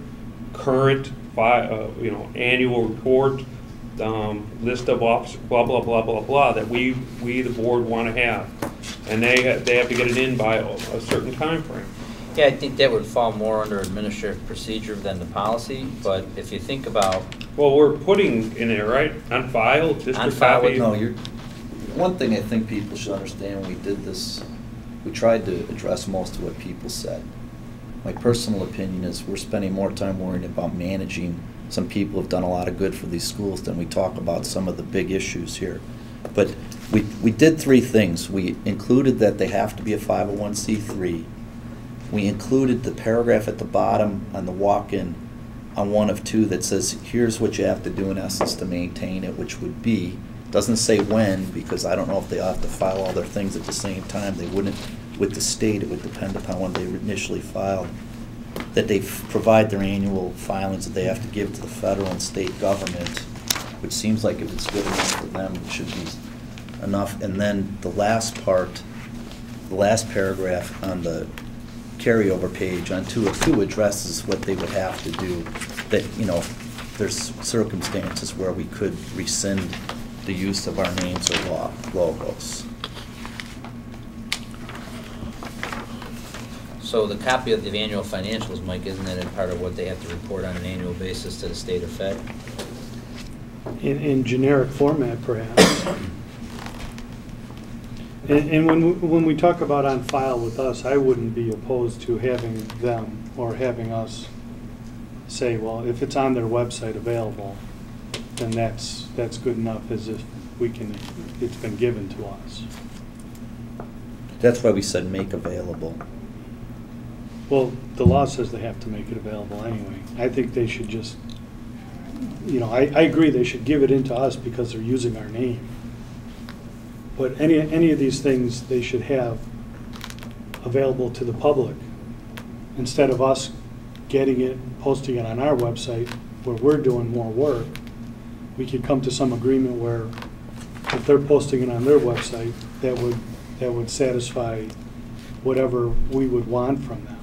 [SPEAKER 5] current, uh, you know, annual report, um, list of officers, blah, blah, blah, blah, blah, that we, we, the board, want to have. And they, ha- they have to get it in by a certain time frame.
[SPEAKER 2] Yeah, I think that would fall more under administrative procedure than the policy, but if you think about,
[SPEAKER 5] Well, we're putting in there, right, on file, district
[SPEAKER 2] On file with-
[SPEAKER 5] copy?
[SPEAKER 3] No, you're, one thing I think people should understand when we did this, we tried to address most of what people said. My personal opinion is we're spending more time worrying about managing. Some people have done a lot of good for these schools than we talk about some of the big issues here. But we, we did three things. We included that they have to be a 501c3. We included the paragraph at the bottom on the walk-in on one of two that says, here's what you have to do in essence to maintain it, which would be, doesn't say when, because I don't know if they have to file all their things at the same time. They wouldn't, with the state, it would depend upon when they initially filed. That they provide their annual filings that they have to give to the federal and state government, which seems like if it's good enough for them, it should be enough. And then the last part, the last paragraph on the carryover page on two of two addresses what they would have to do, that, you know, there's circumstances where we could rescind the use of our names or lo- logos.
[SPEAKER 2] So the copy of the annual financials, Mike, isn't that a part of what they have to report on an annual basis to the state of Fed?
[SPEAKER 8] in, in generic format perhaps. And, and when, we- when we talk about on file with us, I wouldn't be opposed to having them or having us say, well, if it's on their website available, then that's, that's good enough as if we can, it's been given to us.
[SPEAKER 3] That's why we said make available.
[SPEAKER 8] Well, the law says they have to make it available anyway. I think they should just, you know, I, I agree they should give it into us because they're using our name. But any, any of these things, they should have available to the public. Instead of us getting it, posting it on our website where we're doing more work, we could come to some agreement where if they're posting it on their website, that would, that would satisfy whatever we would want from them.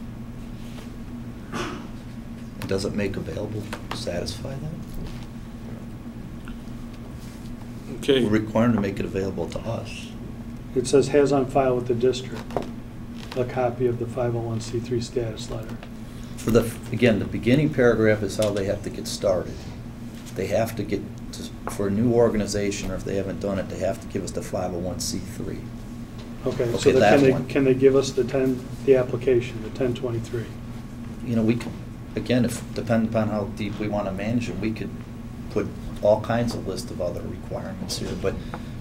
[SPEAKER 3] Does it make available satisfy that?
[SPEAKER 1] Okay.
[SPEAKER 3] We're required to make it available to us.
[SPEAKER 8] It says has on file with the district a copy of the 501c3 status letter.
[SPEAKER 3] For the, again, the beginning paragraph is how they have to get started. They have to get, to- for a new organization, or if they haven't done it, they have to give us the 501c3.
[SPEAKER 8] Okay, so
[SPEAKER 3] Okay,
[SPEAKER 8] then
[SPEAKER 3] that
[SPEAKER 8] can they,
[SPEAKER 3] one.
[SPEAKER 8] can they give us the 10, the application, the 1023?
[SPEAKER 3] You know, we can, again, if, depending upon how deep we want to manage it, we could put all kinds of list of other requirements here, but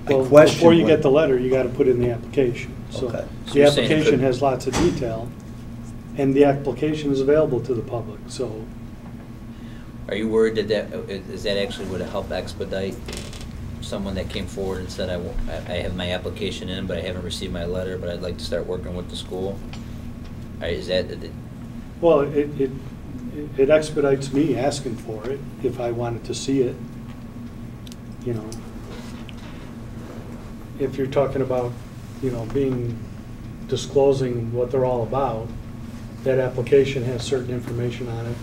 [SPEAKER 3] I
[SPEAKER 8] Well,
[SPEAKER 3] question.
[SPEAKER 8] before you get the letter, you got to put in the application. So
[SPEAKER 3] Okay.
[SPEAKER 2] So
[SPEAKER 8] the
[SPEAKER 2] you're saying it
[SPEAKER 8] application
[SPEAKER 2] could-
[SPEAKER 8] has lots of detail, and the application is available to the public, so
[SPEAKER 2] Are you worried that that, uh, is that actually would help expedite someone that came forward and said, I, wa- I I have my application in, but I haven't received my letter, but I'd like to start working with the school? Or Is that, uh,
[SPEAKER 8] Well, it, it, it expedites me asking for it if I wanted to see it, you know. If you're talking about, you know, being, disclosing what they're all about, that application has certain information on it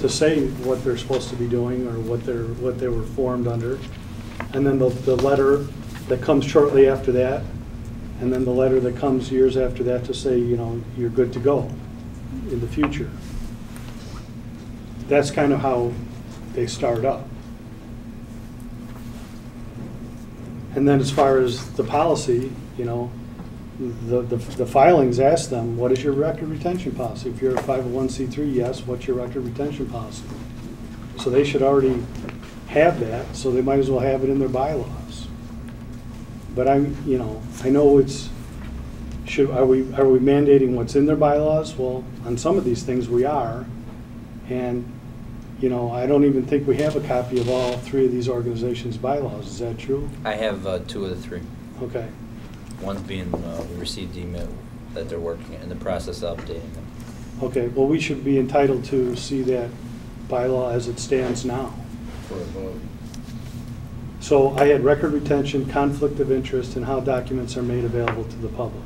[SPEAKER 8] to say what they're supposed to be doing or what they're, what they were formed under. And then the, the letter that comes shortly after that, and then the letter that comes years after that to say, you know, you're good to go in the future. That's kind of how they start up. And then as far as the policy, you know, the, the the filings ask them, what is your record retention policy? If you're a 501c3, yes, what's your record retention policy? So they should already have that, so they might as well have it in their bylaws. But I'm, you know, I know it's, should, are we, are we mandating what's in their bylaws? Well, on some of these things, we are. And, you know, I don't even think we have a copy of all three of these organizations' bylaws. Is that true?
[SPEAKER 2] I have uh, two of the three.
[SPEAKER 8] Okay.
[SPEAKER 2] One being, uh, we received email that they're working in the process of updating them.
[SPEAKER 8] Okay, well, we should be entitled to see that bylaw as it stands now.
[SPEAKER 2] For a vote.
[SPEAKER 8] So I had record retention, conflict of interest, and how documents are made available to the public.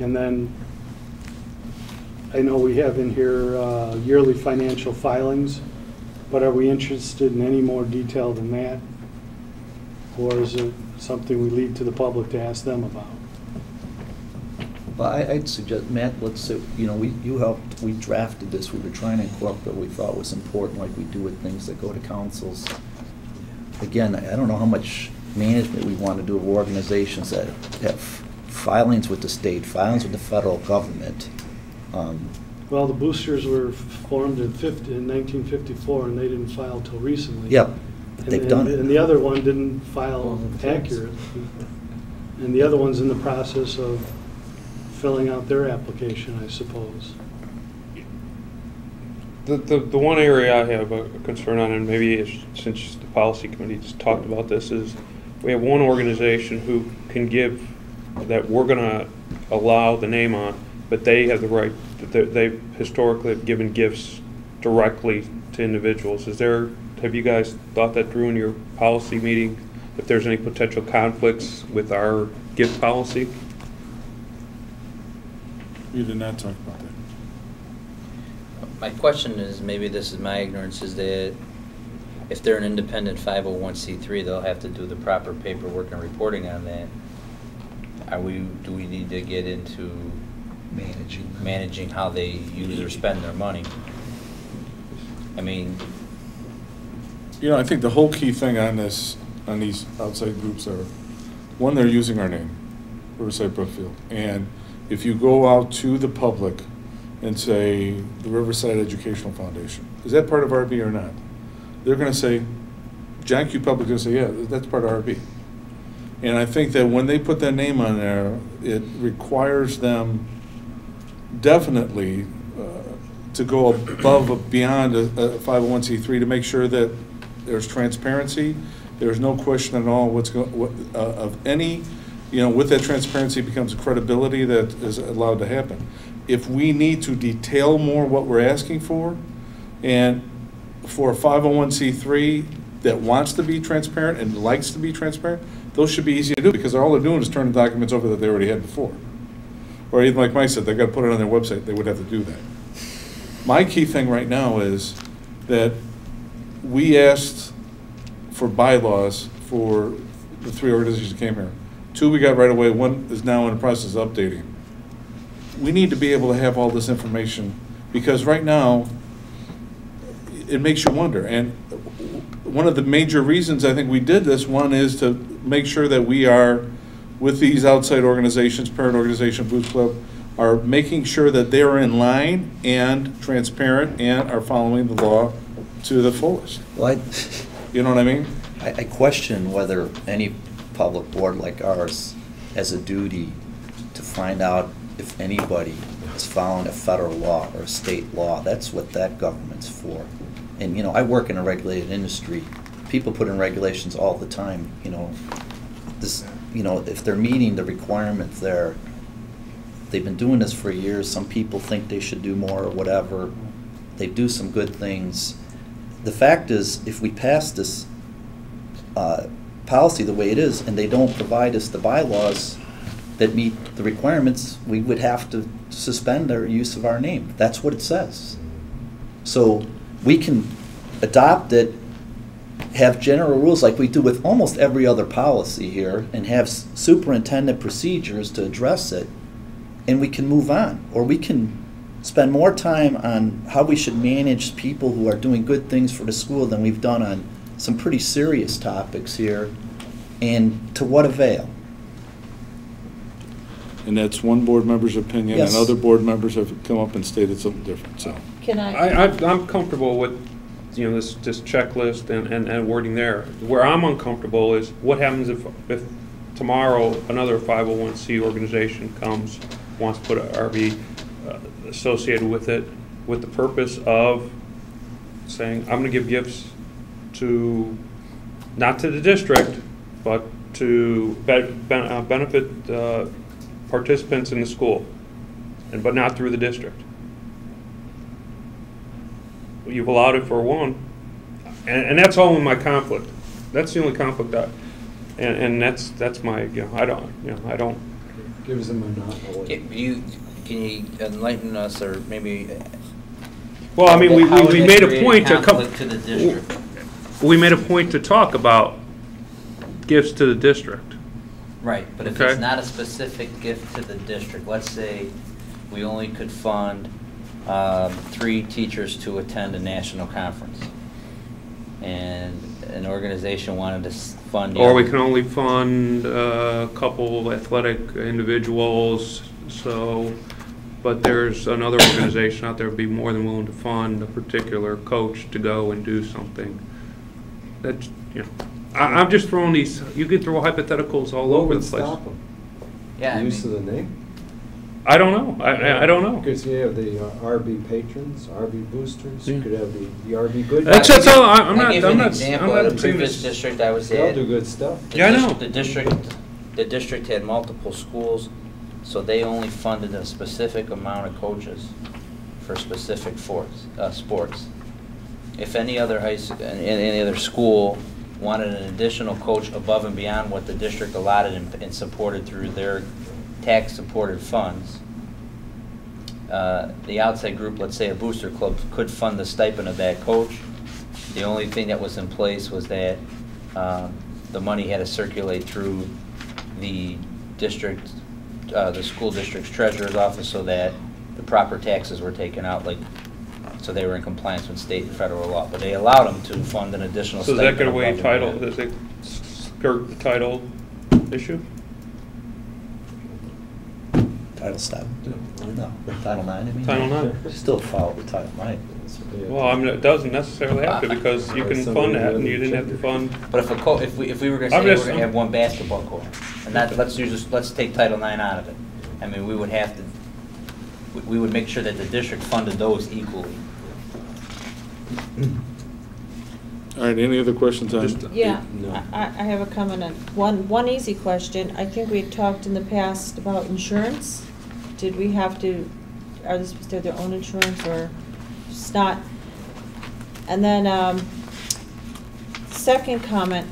[SPEAKER 8] And then, I know we have in here uh, yearly financial filings, but are we interested in any more detail than that? Or is it something we leave to the public to ask them about?
[SPEAKER 3] Well, I, I'd suggest, Matt, let's say, you know, we, you helped, we drafted this, we were trying to incorporate what we thought was important, like we do with things that go to councils. Again, I I don't know how much management we want to do of organizations that have filings with the state, filings with the federal government. Um,
[SPEAKER 8] Well, the boosters were formed in 50, in 1954, and they didn't file till recently.
[SPEAKER 3] Yep, but
[SPEAKER 8] And-
[SPEAKER 3] they've done
[SPEAKER 8] and-
[SPEAKER 3] it.
[SPEAKER 8] And the other one didn't file
[SPEAKER 9] Well, thanks.
[SPEAKER 8] And the other one's in the process of filling out their application, I suppose.
[SPEAKER 5] The, the, the one area I have a concern on, and maybe it's, since the policy committee just talked about this, is we have one organization who can give, that we're gonna allow the name on, but they have the right, they- they historically have given gifts directly to individuals. Is there, have you guys thought that through in your policy meeting? If there's any potential conflicts with our gift policy?
[SPEAKER 1] We did not talk about that.
[SPEAKER 2] My question is, maybe this is my ignorance, is that if they're an independent 501c3, they'll have to do the proper paperwork and reporting on that. are we, do we need to get into
[SPEAKER 3] Managing. them.
[SPEAKER 2] managing how they use or spend their money? I mean,
[SPEAKER 1] You know, I think the whole key thing on this, on these outside groups are, one, they're using our name, Riverside Brookfield. And if you go out to the public and say, the Riverside Educational Foundation, is that part of RB or not? They're gonna say, John Q. Public gonna say, yeah, that's part of RB. And I think that when they put that name on there, it requires them definitely uh, to go above, or beyond a a 501c3 to make sure that there's transparency, there's no question at all what's, go- what, uh, of any, you know, with that transparency becomes credibility that is allowed to happen. If we need to detail more what we're asking for, and for a 501c3 that wants to be transparent and likes to be transparent, those should be easy to do, because all they're doing is turning documents over that they already had before. Or even like Mike said, they've gotta put it on their website, they would have to do that. My key thing right now is that we asked for bylaws for the three organizations that came here. Two we got right away, one is now in the process of updating. We need to be able to have all this information, because right now, it makes you wonder. And one of the major reasons I think we did this, one is to make sure that we are, with these outside organizations, parent organization, Booth Club, are making sure that they're in line and transparent and are following the law to the fullest.
[SPEAKER 3] Well, I,
[SPEAKER 1] You know what I mean?
[SPEAKER 3] I I question whether any public board like ours has a duty to find out if anybody is following a federal law or a state law. That's what that government's for. And, you know, I work in a regulated industry. People put in regulations all the time, you know. This, you know, if they're meeting the requirements there, they've been doing this for years. Some people think they should do more or whatever. They do some good things. The fact is, if we pass this uh, policy the way it is, and they don't provide us the bylaws that meet the requirements, we would have to suspend their use of our name. That's what it says. So we can adopt it, have general rules like we do with almost every other policy here, and have s- superintendent procedures to address it, and we can move on. Or we can spend more time on how we should manage people who are doing good things for the school than we've done on some pretty serious topics here, and to what avail?
[SPEAKER 1] And that's one board member's opinion, and other board members have come up and stated something different, so.
[SPEAKER 7] Can I?
[SPEAKER 5] I, I- I'm comfortable with, you know, this, this checklist and, and and wording there. Where I'm uncomfortable is what happens if, if tomorrow another 501c organization comes, wants to put an RV uh, associated with it, with the purpose of saying, I'm gonna give gifts to, not to the district, but to be- ben- uh, benefit uh, participants in the school, and, but not through the district you've allowed it for one, and, and that's all in my conflict. That's the only conflict I, and, and that's, that's my, you know, I don't, you know, I don't,
[SPEAKER 9] Gives them a monopoly.
[SPEAKER 2] can you, can you enlighten us, or maybe?
[SPEAKER 5] well, I mean, we,
[SPEAKER 2] how
[SPEAKER 5] we
[SPEAKER 2] would
[SPEAKER 5] we
[SPEAKER 2] it
[SPEAKER 5] made a
[SPEAKER 2] create
[SPEAKER 5] point to come.
[SPEAKER 2] conflict to the district?
[SPEAKER 5] We made a point to talk about gifts to the district.
[SPEAKER 2] Right, but if
[SPEAKER 5] Okay.
[SPEAKER 2] it's not a specific gift to the district, let's say we only could fund um, three teachers to attend a national conference, and an organization wanted to s- fund. the
[SPEAKER 5] Or we can only fund uh, a couple athletic individuals, so, but there's another organization out there would be more than willing to fund a particular coach to go and do something. That's, you know, I, I'm just throwing these, you can throw hypotheticals all
[SPEAKER 9] What
[SPEAKER 5] over
[SPEAKER 9] would
[SPEAKER 5] the place.
[SPEAKER 9] stop them?
[SPEAKER 2] Yeah, I
[SPEAKER 9] Use of the name?
[SPEAKER 5] I don't know, I, I- I don't know.
[SPEAKER 9] Because you have the uh, RB patrons, RB boosters, you
[SPEAKER 5] Yeah.
[SPEAKER 9] could have the the RB good.
[SPEAKER 5] That's,
[SPEAKER 2] I
[SPEAKER 5] that's
[SPEAKER 2] give-
[SPEAKER 5] all, I- I'm
[SPEAKER 2] I
[SPEAKER 5] not, I'm
[SPEAKER 2] you an
[SPEAKER 5] not, I'm not
[SPEAKER 2] a
[SPEAKER 5] saying
[SPEAKER 2] previous
[SPEAKER 5] this.
[SPEAKER 2] district I was
[SPEAKER 9] They all
[SPEAKER 2] at.
[SPEAKER 9] do good stuff.
[SPEAKER 2] the
[SPEAKER 5] Yeah, I
[SPEAKER 2] dis-
[SPEAKER 5] know.
[SPEAKER 2] The district, the district had multiple schools, so they only funded a specific amount of coaches for specific forts, uh, sports. If any other high, s- an- any other school wanted an additional coach above and beyond what the district allotted and, and supported through their tax-supported funds, uh, the outside group, let's say a booster club, could fund the stipend of that coach. The only thing that was in place was that um, the money had to circulate through the district uh, the school district's treasurer's office so that the proper taxes were taken out, like, so they were in compliance with state and federal law. But they allowed them to fund an additional
[SPEAKER 5] So
[SPEAKER 2] stipend.
[SPEAKER 5] does that away
[SPEAKER 2] above and
[SPEAKER 5] title, does it skirt the title issue?
[SPEAKER 3] Title seven? No, Title nine, I mean?
[SPEAKER 5] Title nine.
[SPEAKER 3] Still follow the Title nine.
[SPEAKER 5] Well, I mean, it doesn't necessarily have to, because you can fund that, and you didn't have to fund,
[SPEAKER 2] But if a co, if we, if we were gonna
[SPEAKER 5] I'm
[SPEAKER 2] say we're
[SPEAKER 5] just-
[SPEAKER 2] gonna have one basketball court, and that, let's use, let's take Title IX out of it. I mean, we would have to, we- we would make sure that the district funded those equally.
[SPEAKER 1] All right, any other questions on?
[SPEAKER 5] Just-
[SPEAKER 7] Yeah,
[SPEAKER 9] No.
[SPEAKER 7] I, I have a comment on, one, one easy question. I think we talked in the past about insurance. Did we have to, are they supposed to have their own insurance or just not? And then, um, second comment,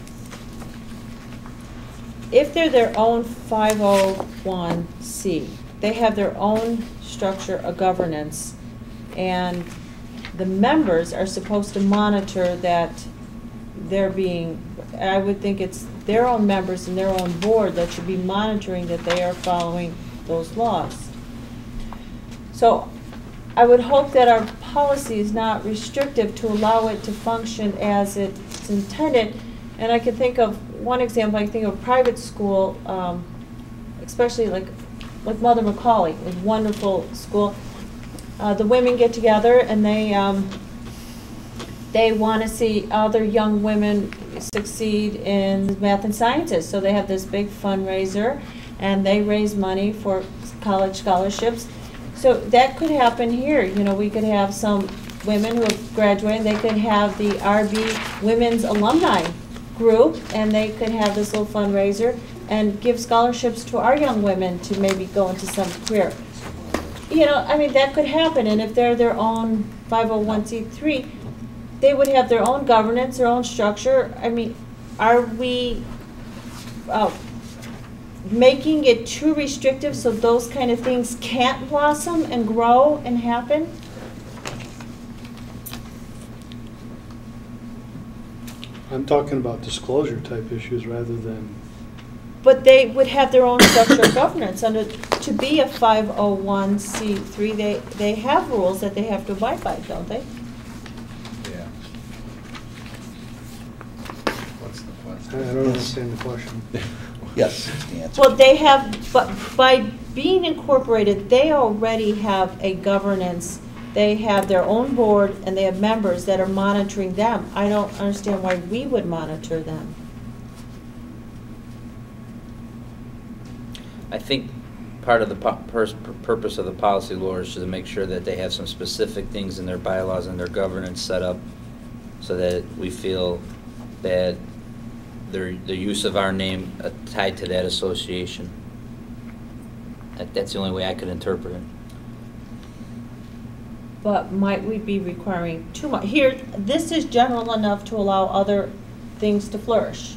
[SPEAKER 7] if they're their own five oh one C, they have their own structure of governance, and the members are supposed to monitor that they're being, I would think it's their own members and their own board that should be monitoring that they are following those laws. So I would hope that our policy is not restrictive to allow it to function as it's intended. And I can think of, one example, I think of a private school, um, especially like, like Mother McAuley, a wonderful school. Uh, the women get together and they, um, they want to see other young women succeed in math and sciences. So they have this big fundraiser and they raise money for college scholarships. So that could happen here. You know, we could have some women who have graduated, they could have the RB Women's Alumni Group and they could have this little fundraiser and give scholarships to our young women to maybe go into some career. You know, I mean, that could happen, and if they're their own 501c3, they would have their own governance, their own structure. I mean, are we uh, making it too restrictive so those kind of things can't blossom and grow and happen?
[SPEAKER 8] I'm talking about disclosure type issues rather than,
[SPEAKER 7] But they would have their own structure of governance. Under, to be a 501c3, they, they have rules that they have to abide by, don't they?
[SPEAKER 9] Yeah. What's the question?
[SPEAKER 8] I don't understand the question.
[SPEAKER 3] Yes, is the answer.
[SPEAKER 7] Well, they have, but by being incorporated, they already have a governance. They have their own board and they have members that are monitoring them. I don't understand why we would monitor them.
[SPEAKER 2] I think part of the pu- pers- pur- purpose of the policy, law is to make sure that they have some specific things in their bylaws and their governance set up so that we feel that their, the use of our name uh, tied to that association. That, that's the only way I could interpret it.
[SPEAKER 7] But might we be requiring too much? Here, this is general enough to allow other things to flourish.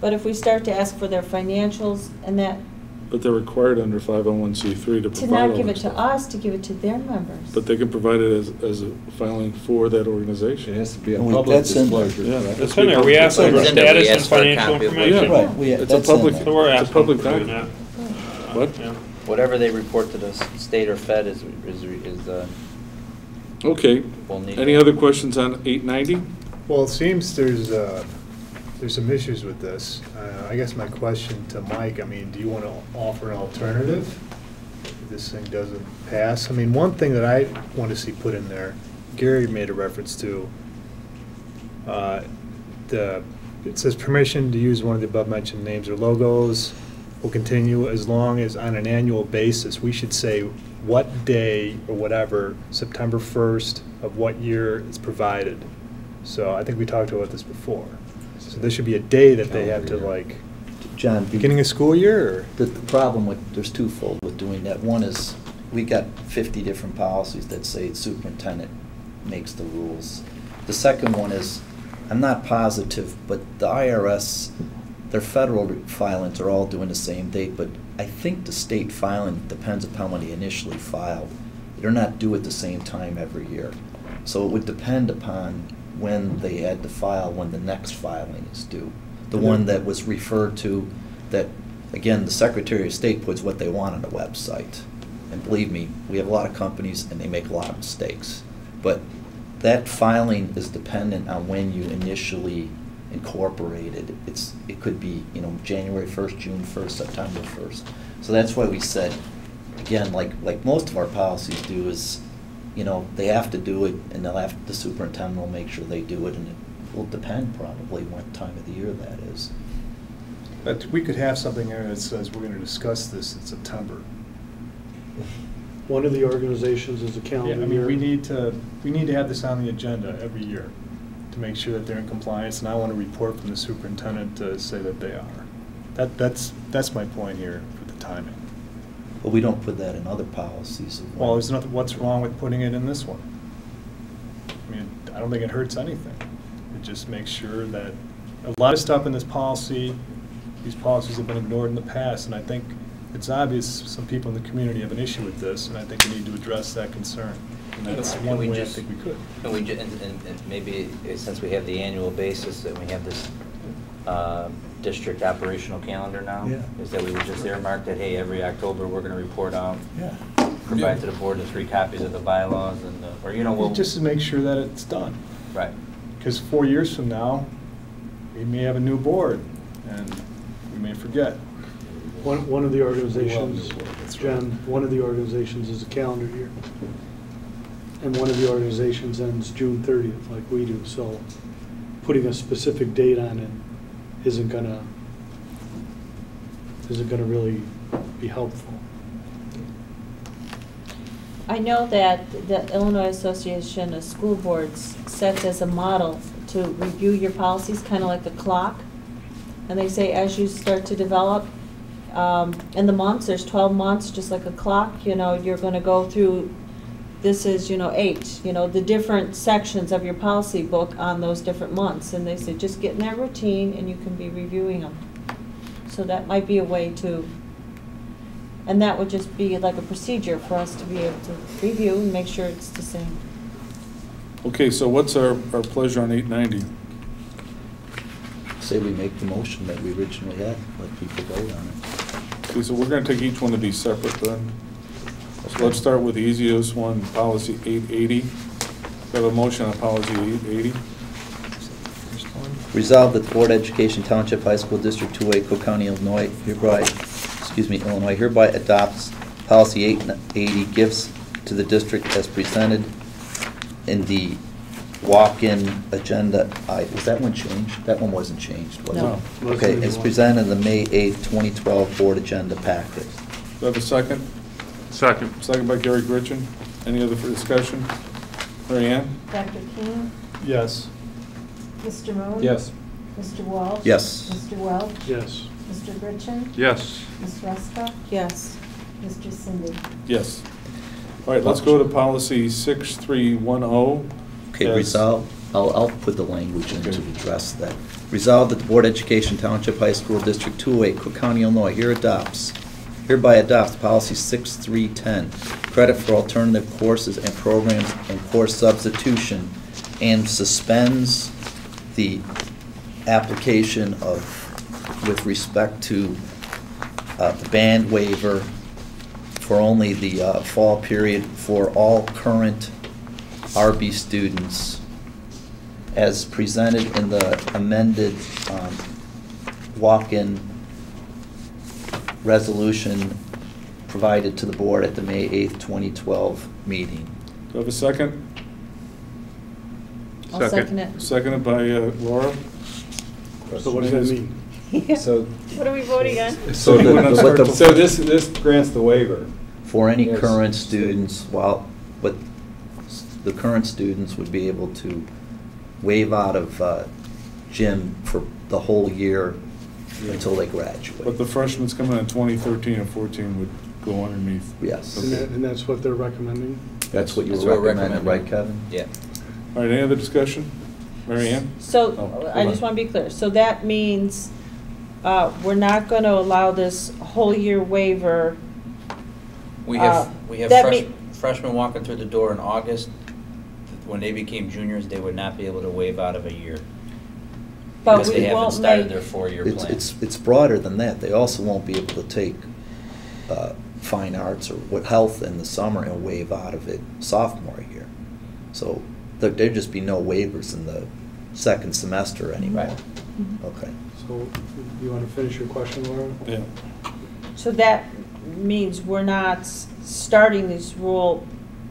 [SPEAKER 7] But if we start to ask for their financials and that,
[SPEAKER 1] But they're required under 501c3 to
[SPEAKER 7] to
[SPEAKER 1] provide
[SPEAKER 7] not
[SPEAKER 1] all
[SPEAKER 7] give
[SPEAKER 1] that
[SPEAKER 7] it to
[SPEAKER 1] stuff.
[SPEAKER 7] us, to give it to their members.
[SPEAKER 1] But they can provide it as, as a filing for that organization.
[SPEAKER 9] It
[SPEAKER 1] organization.
[SPEAKER 9] has to be a
[SPEAKER 3] Wait,
[SPEAKER 9] public
[SPEAKER 3] that's in-
[SPEAKER 9] disclosure.
[SPEAKER 1] Yeah, that has
[SPEAKER 5] It's in there. We
[SPEAKER 1] public.
[SPEAKER 5] asked for
[SPEAKER 2] It's in there. We
[SPEAKER 5] status and
[SPEAKER 2] asked for a
[SPEAKER 5] financial
[SPEAKER 2] copy of it.
[SPEAKER 5] information.
[SPEAKER 3] Right, we-
[SPEAKER 1] It's a
[SPEAKER 3] that's in
[SPEAKER 1] public-
[SPEAKER 3] there.
[SPEAKER 5] So we're
[SPEAKER 1] It's a
[SPEAKER 5] asking
[SPEAKER 1] public
[SPEAKER 5] for
[SPEAKER 1] document.
[SPEAKER 5] that.
[SPEAKER 1] What?
[SPEAKER 5] Yeah.
[SPEAKER 2] Whatever they report to the s- state or Fed is, is, is, uh,
[SPEAKER 1] Okay,
[SPEAKER 2] will need.
[SPEAKER 1] any other questions on 890?
[SPEAKER 6] Well, it seems there's, uh, there's some issues with this. Uh, I guess my question to Mike, I mean, do you want to offer an alternative if this thing doesn't pass? I mean, one thing that I want to see put in there, Gary made a reference to, uh, the, it says permission to use one of the above-mentioned names or logos will continue as long as on an annual basis, we should say what day or whatever, September 1st of what year it's provided. So I think we talked about this before. So there should be a day that they have to like,
[SPEAKER 3] John, be-
[SPEAKER 6] beginning of school year or?
[SPEAKER 3] The, the problem with, there's twofold with doing that. One is, we got fifty different policies that say superintendent makes the rules. The second one is, I'm not positive, but the IRS, their federal filings are all doing the same date, but I think the state filing depends upon when they initially filed. They're not due at the same time every year. So it would depend upon when they had to file, when the next filing is due. The one that was referred to, that again, the Secretary of State puts what they want on the website. And believe me, we have a lot of companies and they make a lot of mistakes. But that filing is dependent on when you initially incorporated. It's, it could be, you know, January first, June first, September first. So that's why we said, again, like, like most of our policies do is, you know, they have to do it and they'll have, the superintendent will make sure they do it and it will depend probably what time of the year that is.
[SPEAKER 6] But we could have something there that says we're gonna discuss this in September.
[SPEAKER 8] One of the organizations is a
[SPEAKER 6] Yeah,
[SPEAKER 8] calendar
[SPEAKER 6] I
[SPEAKER 8] year.
[SPEAKER 6] mean, we need to, we need to have this on the agenda every year to make sure that they're in compliance, and I want a report from the superintendent to say that they are. That, that's, that's my point here for the timing.
[SPEAKER 3] But we don't put that in other policies. of
[SPEAKER 6] Well, there's nothing, what's wrong with putting it in this one? I mean, I don't think it hurts anything. It just makes sure that, a lot of stuff in this policy, these policies have been ignored in the past, and I think it's obvious some people in the community have an issue with this, and I think we need to address that concern. And that's
[SPEAKER 2] Can
[SPEAKER 6] one
[SPEAKER 2] we
[SPEAKER 6] way I think we could.
[SPEAKER 2] And we, ju- and, and and maybe, uh, since we have the annual basis, that we have this, uh, district operational calendar now?
[SPEAKER 6] Yeah.
[SPEAKER 2] Is that we would just earmark that, hey, every October, we're gonna report out,
[SPEAKER 6] Yeah.
[SPEAKER 2] provide to the board the three copies of the bylaws and, the- or, you know, we'll.
[SPEAKER 6] Just to make sure that it's done.
[SPEAKER 2] Right.
[SPEAKER 6] Because four years from now, we may have a new board, and we may forget.
[SPEAKER 8] One, one of the organizations,
[SPEAKER 6] We love the board, that's right.
[SPEAKER 8] Jen, one of the organizations is a calendar year. And one of the organizations ends June thirtieth, like we do, so putting a specific date on it isn't gonna, isn't gonna really be helpful.
[SPEAKER 7] I know that the Illinois Association of School Boards sets as a model to review your policies, kind of like a clock. And they say as you start to develop, um, in the months, there's twelve months, just like a clock, you know, you're gonna go through, this is, you know, eight, you know, the different sections of your policy book on those different months. And they say, just get in that routine and you can be reviewing them. So that might be a way to and that would just be like a procedure for us to be able to review and make sure it's the same.
[SPEAKER 1] Okay, so what's our, our pleasure on eight ninety?
[SPEAKER 3] Say we make the motion that we originally had, let people vote on it.
[SPEAKER 1] Okay, so we're gonna take each one of these separate then. So let's start with the easiest one, policy eight eighty. We have a motion on policy eight eighty.
[SPEAKER 3] Resolved that the Board of Education Township High School District 2A, Cook County, Illinois hereby, excuse me, Illinois hereby adopts policy 880 gifts to the district as presented in the walk-in agenda. I- Was that one changed? That one wasn't changed, was it?
[SPEAKER 7] No.
[SPEAKER 1] No.
[SPEAKER 3] Okay, it's presented in the May 8th, 2012 Board Agenda Packet.
[SPEAKER 1] Do I have a second?
[SPEAKER 5] Second.
[SPEAKER 1] Second by Garry Gryczan. Any other for discussion? Mary Ann?
[SPEAKER 10] Dr. Keen?
[SPEAKER 6] Yes.
[SPEAKER 10] Mr. Moon?
[SPEAKER 9] Yes.
[SPEAKER 10] Mr. Walsh?
[SPEAKER 3] Yes.
[SPEAKER 10] Mr. Welch?
[SPEAKER 8] Yes.
[SPEAKER 10] Mr. Gryczan?
[SPEAKER 5] Yes.
[SPEAKER 10] Ms. Hruska?
[SPEAKER 7] Yes.
[SPEAKER 10] Mr. Sinde?
[SPEAKER 1] Yes. All right, let's go to policy six three one oh.
[SPEAKER 3] Okay, resolve, I'll, I'll put the language in to
[SPEAKER 1] Okay.
[SPEAKER 3] address that. Resolve that the Board of Education Township High School District 208, Cook County, Illinois, here adopts, hereby adopts policy 6310, credit for alternative courses and programs and course substitution, and suspends the application of, with respect to uh, the band waiver for only the uh, fall period for all current RB students as presented in the amended um, walk-in resolution provided to the board at the May 8th, 2012 meeting.
[SPEAKER 1] Do I have a second?
[SPEAKER 7] I'll
[SPEAKER 5] Second.
[SPEAKER 7] second it.
[SPEAKER 1] Seconded by uh, Laura.
[SPEAKER 8] So what does that mean?
[SPEAKER 9] So,
[SPEAKER 7] What are we voting on?
[SPEAKER 3] So the- the- what the-
[SPEAKER 9] so this, this grants the waiver.
[SPEAKER 3] For any
[SPEAKER 9] Yes.
[SPEAKER 3] current students, while, but s- the current students would be able to waive out of uh, gym for the whole year until they graduate.
[SPEAKER 1] But the freshmen coming in twenty thirteen and fourteen would go underneath.
[SPEAKER 3] Yes.
[SPEAKER 8] And that, and that's what they're recommending?
[SPEAKER 3] That's what you
[SPEAKER 2] That's
[SPEAKER 3] were
[SPEAKER 2] what we're
[SPEAKER 3] recommending, right,
[SPEAKER 2] recommending.
[SPEAKER 3] Kevin?
[SPEAKER 2] Yeah.
[SPEAKER 1] All right, any other discussion? Mary Ann? Oh,
[SPEAKER 7] So,
[SPEAKER 1] hold
[SPEAKER 7] I just want to be clear, so that means, uh, we're not going to allow this whole year waiver.
[SPEAKER 2] We
[SPEAKER 7] Uh,
[SPEAKER 2] have, we have
[SPEAKER 7] that
[SPEAKER 2] fresh-
[SPEAKER 7] mean-
[SPEAKER 2] freshmen walking through the door in August. When they became juniors, they would not be able to waive out of a year.
[SPEAKER 7] But
[SPEAKER 2] Because
[SPEAKER 7] we
[SPEAKER 2] they haven't
[SPEAKER 7] won't
[SPEAKER 2] started
[SPEAKER 7] make-
[SPEAKER 2] their four-year
[SPEAKER 3] It's,
[SPEAKER 2] plan.
[SPEAKER 3] it's, it's broader than that. They also won't be able to take uh, fine arts or what, health in the summer and waive out of it sophomore year. So there, there'd just be no waivers in the second semester anymore.
[SPEAKER 2] Right.
[SPEAKER 3] Okay.
[SPEAKER 8] So, you want to finish your question, Laura?
[SPEAKER 1] Yeah.
[SPEAKER 7] So that means we're not s- starting this rule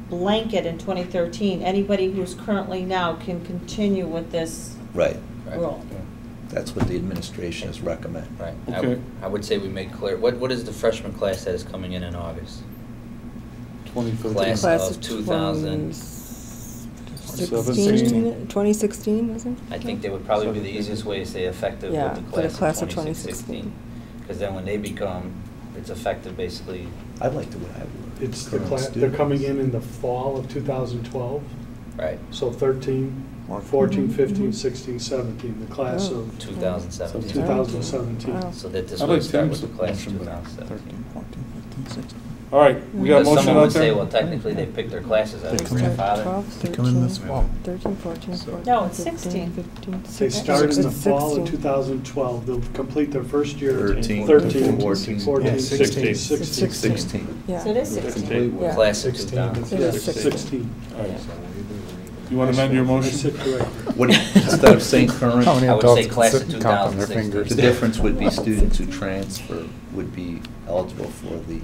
[SPEAKER 7] blanket in 2013. Anybody who's currently now can continue with this
[SPEAKER 3] Right.
[SPEAKER 2] Right.
[SPEAKER 7] rule.
[SPEAKER 3] That's what the administration is recommending.
[SPEAKER 2] Right. I
[SPEAKER 1] Okay.
[SPEAKER 2] would- I would say we make clear, what, what is the freshman class that is coming in in August?
[SPEAKER 1] Twenty thirteen.
[SPEAKER 2] Class
[SPEAKER 4] Class
[SPEAKER 2] of
[SPEAKER 4] of
[SPEAKER 2] 2000.
[SPEAKER 4] 2016, 2016, was it?
[SPEAKER 2] I think that would probably be the easiest way to say effective
[SPEAKER 4] Yeah,
[SPEAKER 2] with
[SPEAKER 4] for
[SPEAKER 2] the
[SPEAKER 4] the
[SPEAKER 2] class
[SPEAKER 4] class
[SPEAKER 2] of
[SPEAKER 4] of
[SPEAKER 2] 2016. Because then when they become, it's effective basically,
[SPEAKER 3] I'd like to have.
[SPEAKER 8] It's the class, they're coming in in the fall of 2012,
[SPEAKER 2] right,
[SPEAKER 8] so 13, 14, 15, 16, 17, the class
[SPEAKER 4] oh.
[SPEAKER 8] of
[SPEAKER 2] 2017.
[SPEAKER 8] 2017.
[SPEAKER 2] So that this
[SPEAKER 1] I'd like
[SPEAKER 2] start
[SPEAKER 1] Tim's
[SPEAKER 2] with the class of
[SPEAKER 1] motion, but
[SPEAKER 2] 2017.
[SPEAKER 1] All right, we got a
[SPEAKER 2] Because
[SPEAKER 1] motion
[SPEAKER 2] someone
[SPEAKER 1] out
[SPEAKER 2] would say, well,
[SPEAKER 1] there?
[SPEAKER 2] technically, they picked their classes out
[SPEAKER 4] They
[SPEAKER 2] of
[SPEAKER 4] start
[SPEAKER 2] grandfather.
[SPEAKER 4] 12,
[SPEAKER 11] They come in this
[SPEAKER 4] 13,
[SPEAKER 11] fall.
[SPEAKER 4] 13, 14, 14.
[SPEAKER 7] No, it's
[SPEAKER 4] 15,
[SPEAKER 7] 16.
[SPEAKER 4] 15,
[SPEAKER 8] They start in the fall of 2012, they'll complete their first year.
[SPEAKER 3] 13,
[SPEAKER 8] 13,
[SPEAKER 3] 14,
[SPEAKER 8] 14,
[SPEAKER 6] yeah,
[SPEAKER 8] 16,
[SPEAKER 5] 16.
[SPEAKER 8] 16.
[SPEAKER 3] 16.
[SPEAKER 4] Yeah.
[SPEAKER 7] So it is 16.
[SPEAKER 4] Yeah.
[SPEAKER 2] Class of
[SPEAKER 8] 16.
[SPEAKER 2] 2000.
[SPEAKER 4] It is
[SPEAKER 8] 16.
[SPEAKER 1] All right. You want to amend your
[SPEAKER 8] I
[SPEAKER 1] motion?
[SPEAKER 8] said correct.
[SPEAKER 3] What, instead of saying current,
[SPEAKER 11] How many
[SPEAKER 2] I would
[SPEAKER 11] adults
[SPEAKER 2] say
[SPEAKER 11] can
[SPEAKER 2] class
[SPEAKER 11] sit
[SPEAKER 2] of
[SPEAKER 11] and count on their
[SPEAKER 2] 2016.
[SPEAKER 11] fingers?
[SPEAKER 3] the difference would be students who transfer would be eligible for the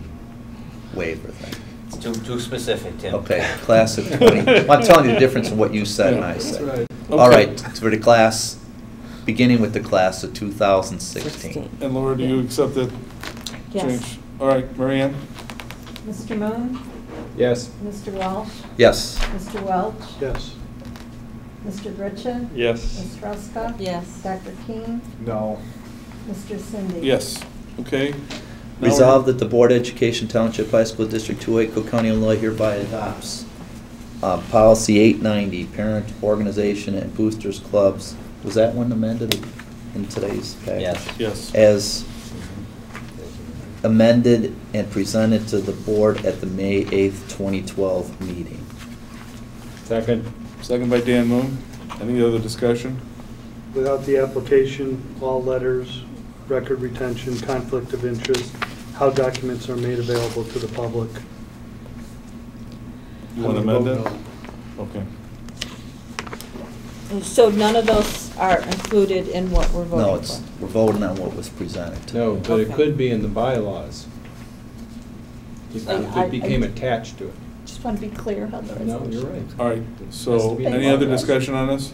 [SPEAKER 3] waiver thing.
[SPEAKER 2] It's too, too specific, Tim.
[SPEAKER 3] Okay, class of 20, well, I'm telling you the difference in what you said and I said. All
[SPEAKER 1] Okay.
[SPEAKER 3] right, for the class, beginning with the class of 2016.
[SPEAKER 1] And Laura, do you accept that
[SPEAKER 7] Yes.
[SPEAKER 1] change? All right, Marianne?
[SPEAKER 10] Mr. Moon?
[SPEAKER 9] Yes.
[SPEAKER 10] Mr. Walsh?
[SPEAKER 3] Yes,
[SPEAKER 10] Mr. Welch?
[SPEAKER 8] Yes.
[SPEAKER 10] Mr. Gryczan?
[SPEAKER 5] Yes.
[SPEAKER 10] Ms. Hruska?
[SPEAKER 7] Yes.
[SPEAKER 10] Dr. Keen?
[SPEAKER 6] No.
[SPEAKER 10] Mr. Sinde?
[SPEAKER 1] Yes, okay. Now
[SPEAKER 3] resolved that the Board of Education Township High School District 208, Cook County, Illinois hereby adopts uh, Policy 890, Parent Organization and Boosters Clubs. Was that one amended in today's package?
[SPEAKER 2] Yes.
[SPEAKER 1] Yes.
[SPEAKER 3] As amended and presented to the board at the May 8th, 2012 meeting.
[SPEAKER 9] Second.
[SPEAKER 1] Second by Dan Moon. Any other discussion?
[SPEAKER 8] Without the application, all letters, record retention, conflict of interest, how documents are made available to the public.
[SPEAKER 1] You want to amend
[SPEAKER 8] vote
[SPEAKER 1] that? Okay.
[SPEAKER 7] So none of those are included in what we're voting for?
[SPEAKER 3] No, it's, we're voting on what was presented.
[SPEAKER 9] No, but it
[SPEAKER 7] Okay.
[SPEAKER 9] could be in the bylaws. If
[SPEAKER 7] I- I-
[SPEAKER 9] it became attached to it.
[SPEAKER 7] Just want to be clear how the
[SPEAKER 9] No,
[SPEAKER 7] resolution.
[SPEAKER 9] you're right.
[SPEAKER 1] All right,
[SPEAKER 9] Has
[SPEAKER 1] so
[SPEAKER 9] be
[SPEAKER 1] any other
[SPEAKER 9] bylaws.
[SPEAKER 1] discussion on this?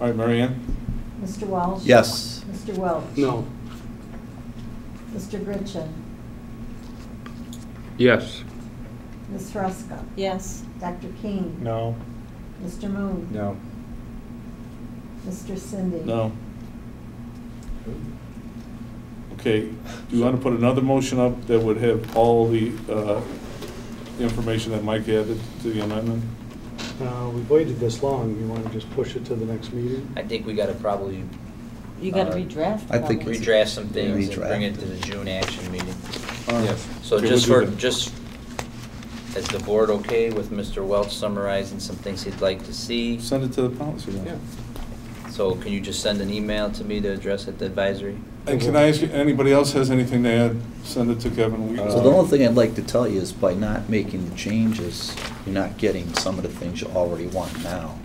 [SPEAKER 1] All right, Marianne?
[SPEAKER 10] Mr. Walsh?
[SPEAKER 3] Yes.
[SPEAKER 10] Mr. Welch?
[SPEAKER 8] No.
[SPEAKER 10] Mr. Gryczan?
[SPEAKER 9] Yes.
[SPEAKER 10] Ms. Hruska?
[SPEAKER 7] Yes.
[SPEAKER 10] Dr. Keen?
[SPEAKER 6] No.
[SPEAKER 10] Mr. Moon?
[SPEAKER 9] No.
[SPEAKER 10] Mr. Sinde?
[SPEAKER 1] No. Okay, do you want to put another motion up that would have all the uh, information that Mike added to the amendment?
[SPEAKER 8] Uh, We've waited this long, you want to just push it to the next meeting?
[SPEAKER 2] I think we gotta probably
[SPEAKER 7] You got to
[SPEAKER 2] Uh,
[SPEAKER 7] redraft.
[SPEAKER 3] I think
[SPEAKER 7] probably.
[SPEAKER 3] it's-
[SPEAKER 2] redraft some things and bring it to the June action meeting.
[SPEAKER 1] All right.
[SPEAKER 9] Yes.
[SPEAKER 2] So
[SPEAKER 1] Okay,
[SPEAKER 2] just
[SPEAKER 1] we'll
[SPEAKER 2] for,
[SPEAKER 1] do that.
[SPEAKER 2] just, is the board okay with Mr. Welch summarizing some things he'd like to see?
[SPEAKER 1] Send it to the policy
[SPEAKER 9] Yeah.
[SPEAKER 1] then.
[SPEAKER 2] So can you just send an email to me to address at the advisory?
[SPEAKER 1] And can I ask you, anybody else has anything to add, send it to Kevin. We-
[SPEAKER 3] So the only thing I'd like to tell you is by not making the changes, you're not getting some of the things you already want now.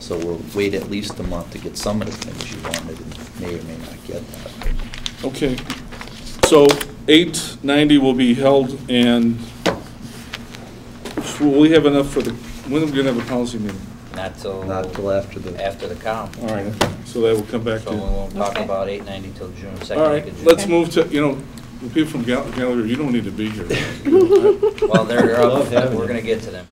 [SPEAKER 3] So we'll wait at least a month to get some of the things you wanted and may or may not get that.
[SPEAKER 1] Okay, so eight ninety will be held and will we have enough for the, when are we gonna have a policy meeting?
[SPEAKER 2] Not till.
[SPEAKER 3] Not till after the.
[SPEAKER 2] After the cow.
[SPEAKER 1] All right, so that will come back
[SPEAKER 2] So
[SPEAKER 1] to
[SPEAKER 2] we
[SPEAKER 1] you.
[SPEAKER 2] won't talk
[SPEAKER 7] Okay.
[SPEAKER 2] about eight ninety till June,
[SPEAKER 1] All
[SPEAKER 2] second week
[SPEAKER 1] right,
[SPEAKER 2] of June.
[SPEAKER 1] let's move to, you know, the people from Gal- Gallagher, you don't need to be here.
[SPEAKER 2] Well, they're
[SPEAKER 9] Love having
[SPEAKER 2] we're
[SPEAKER 9] you.
[SPEAKER 2] gonna get to them.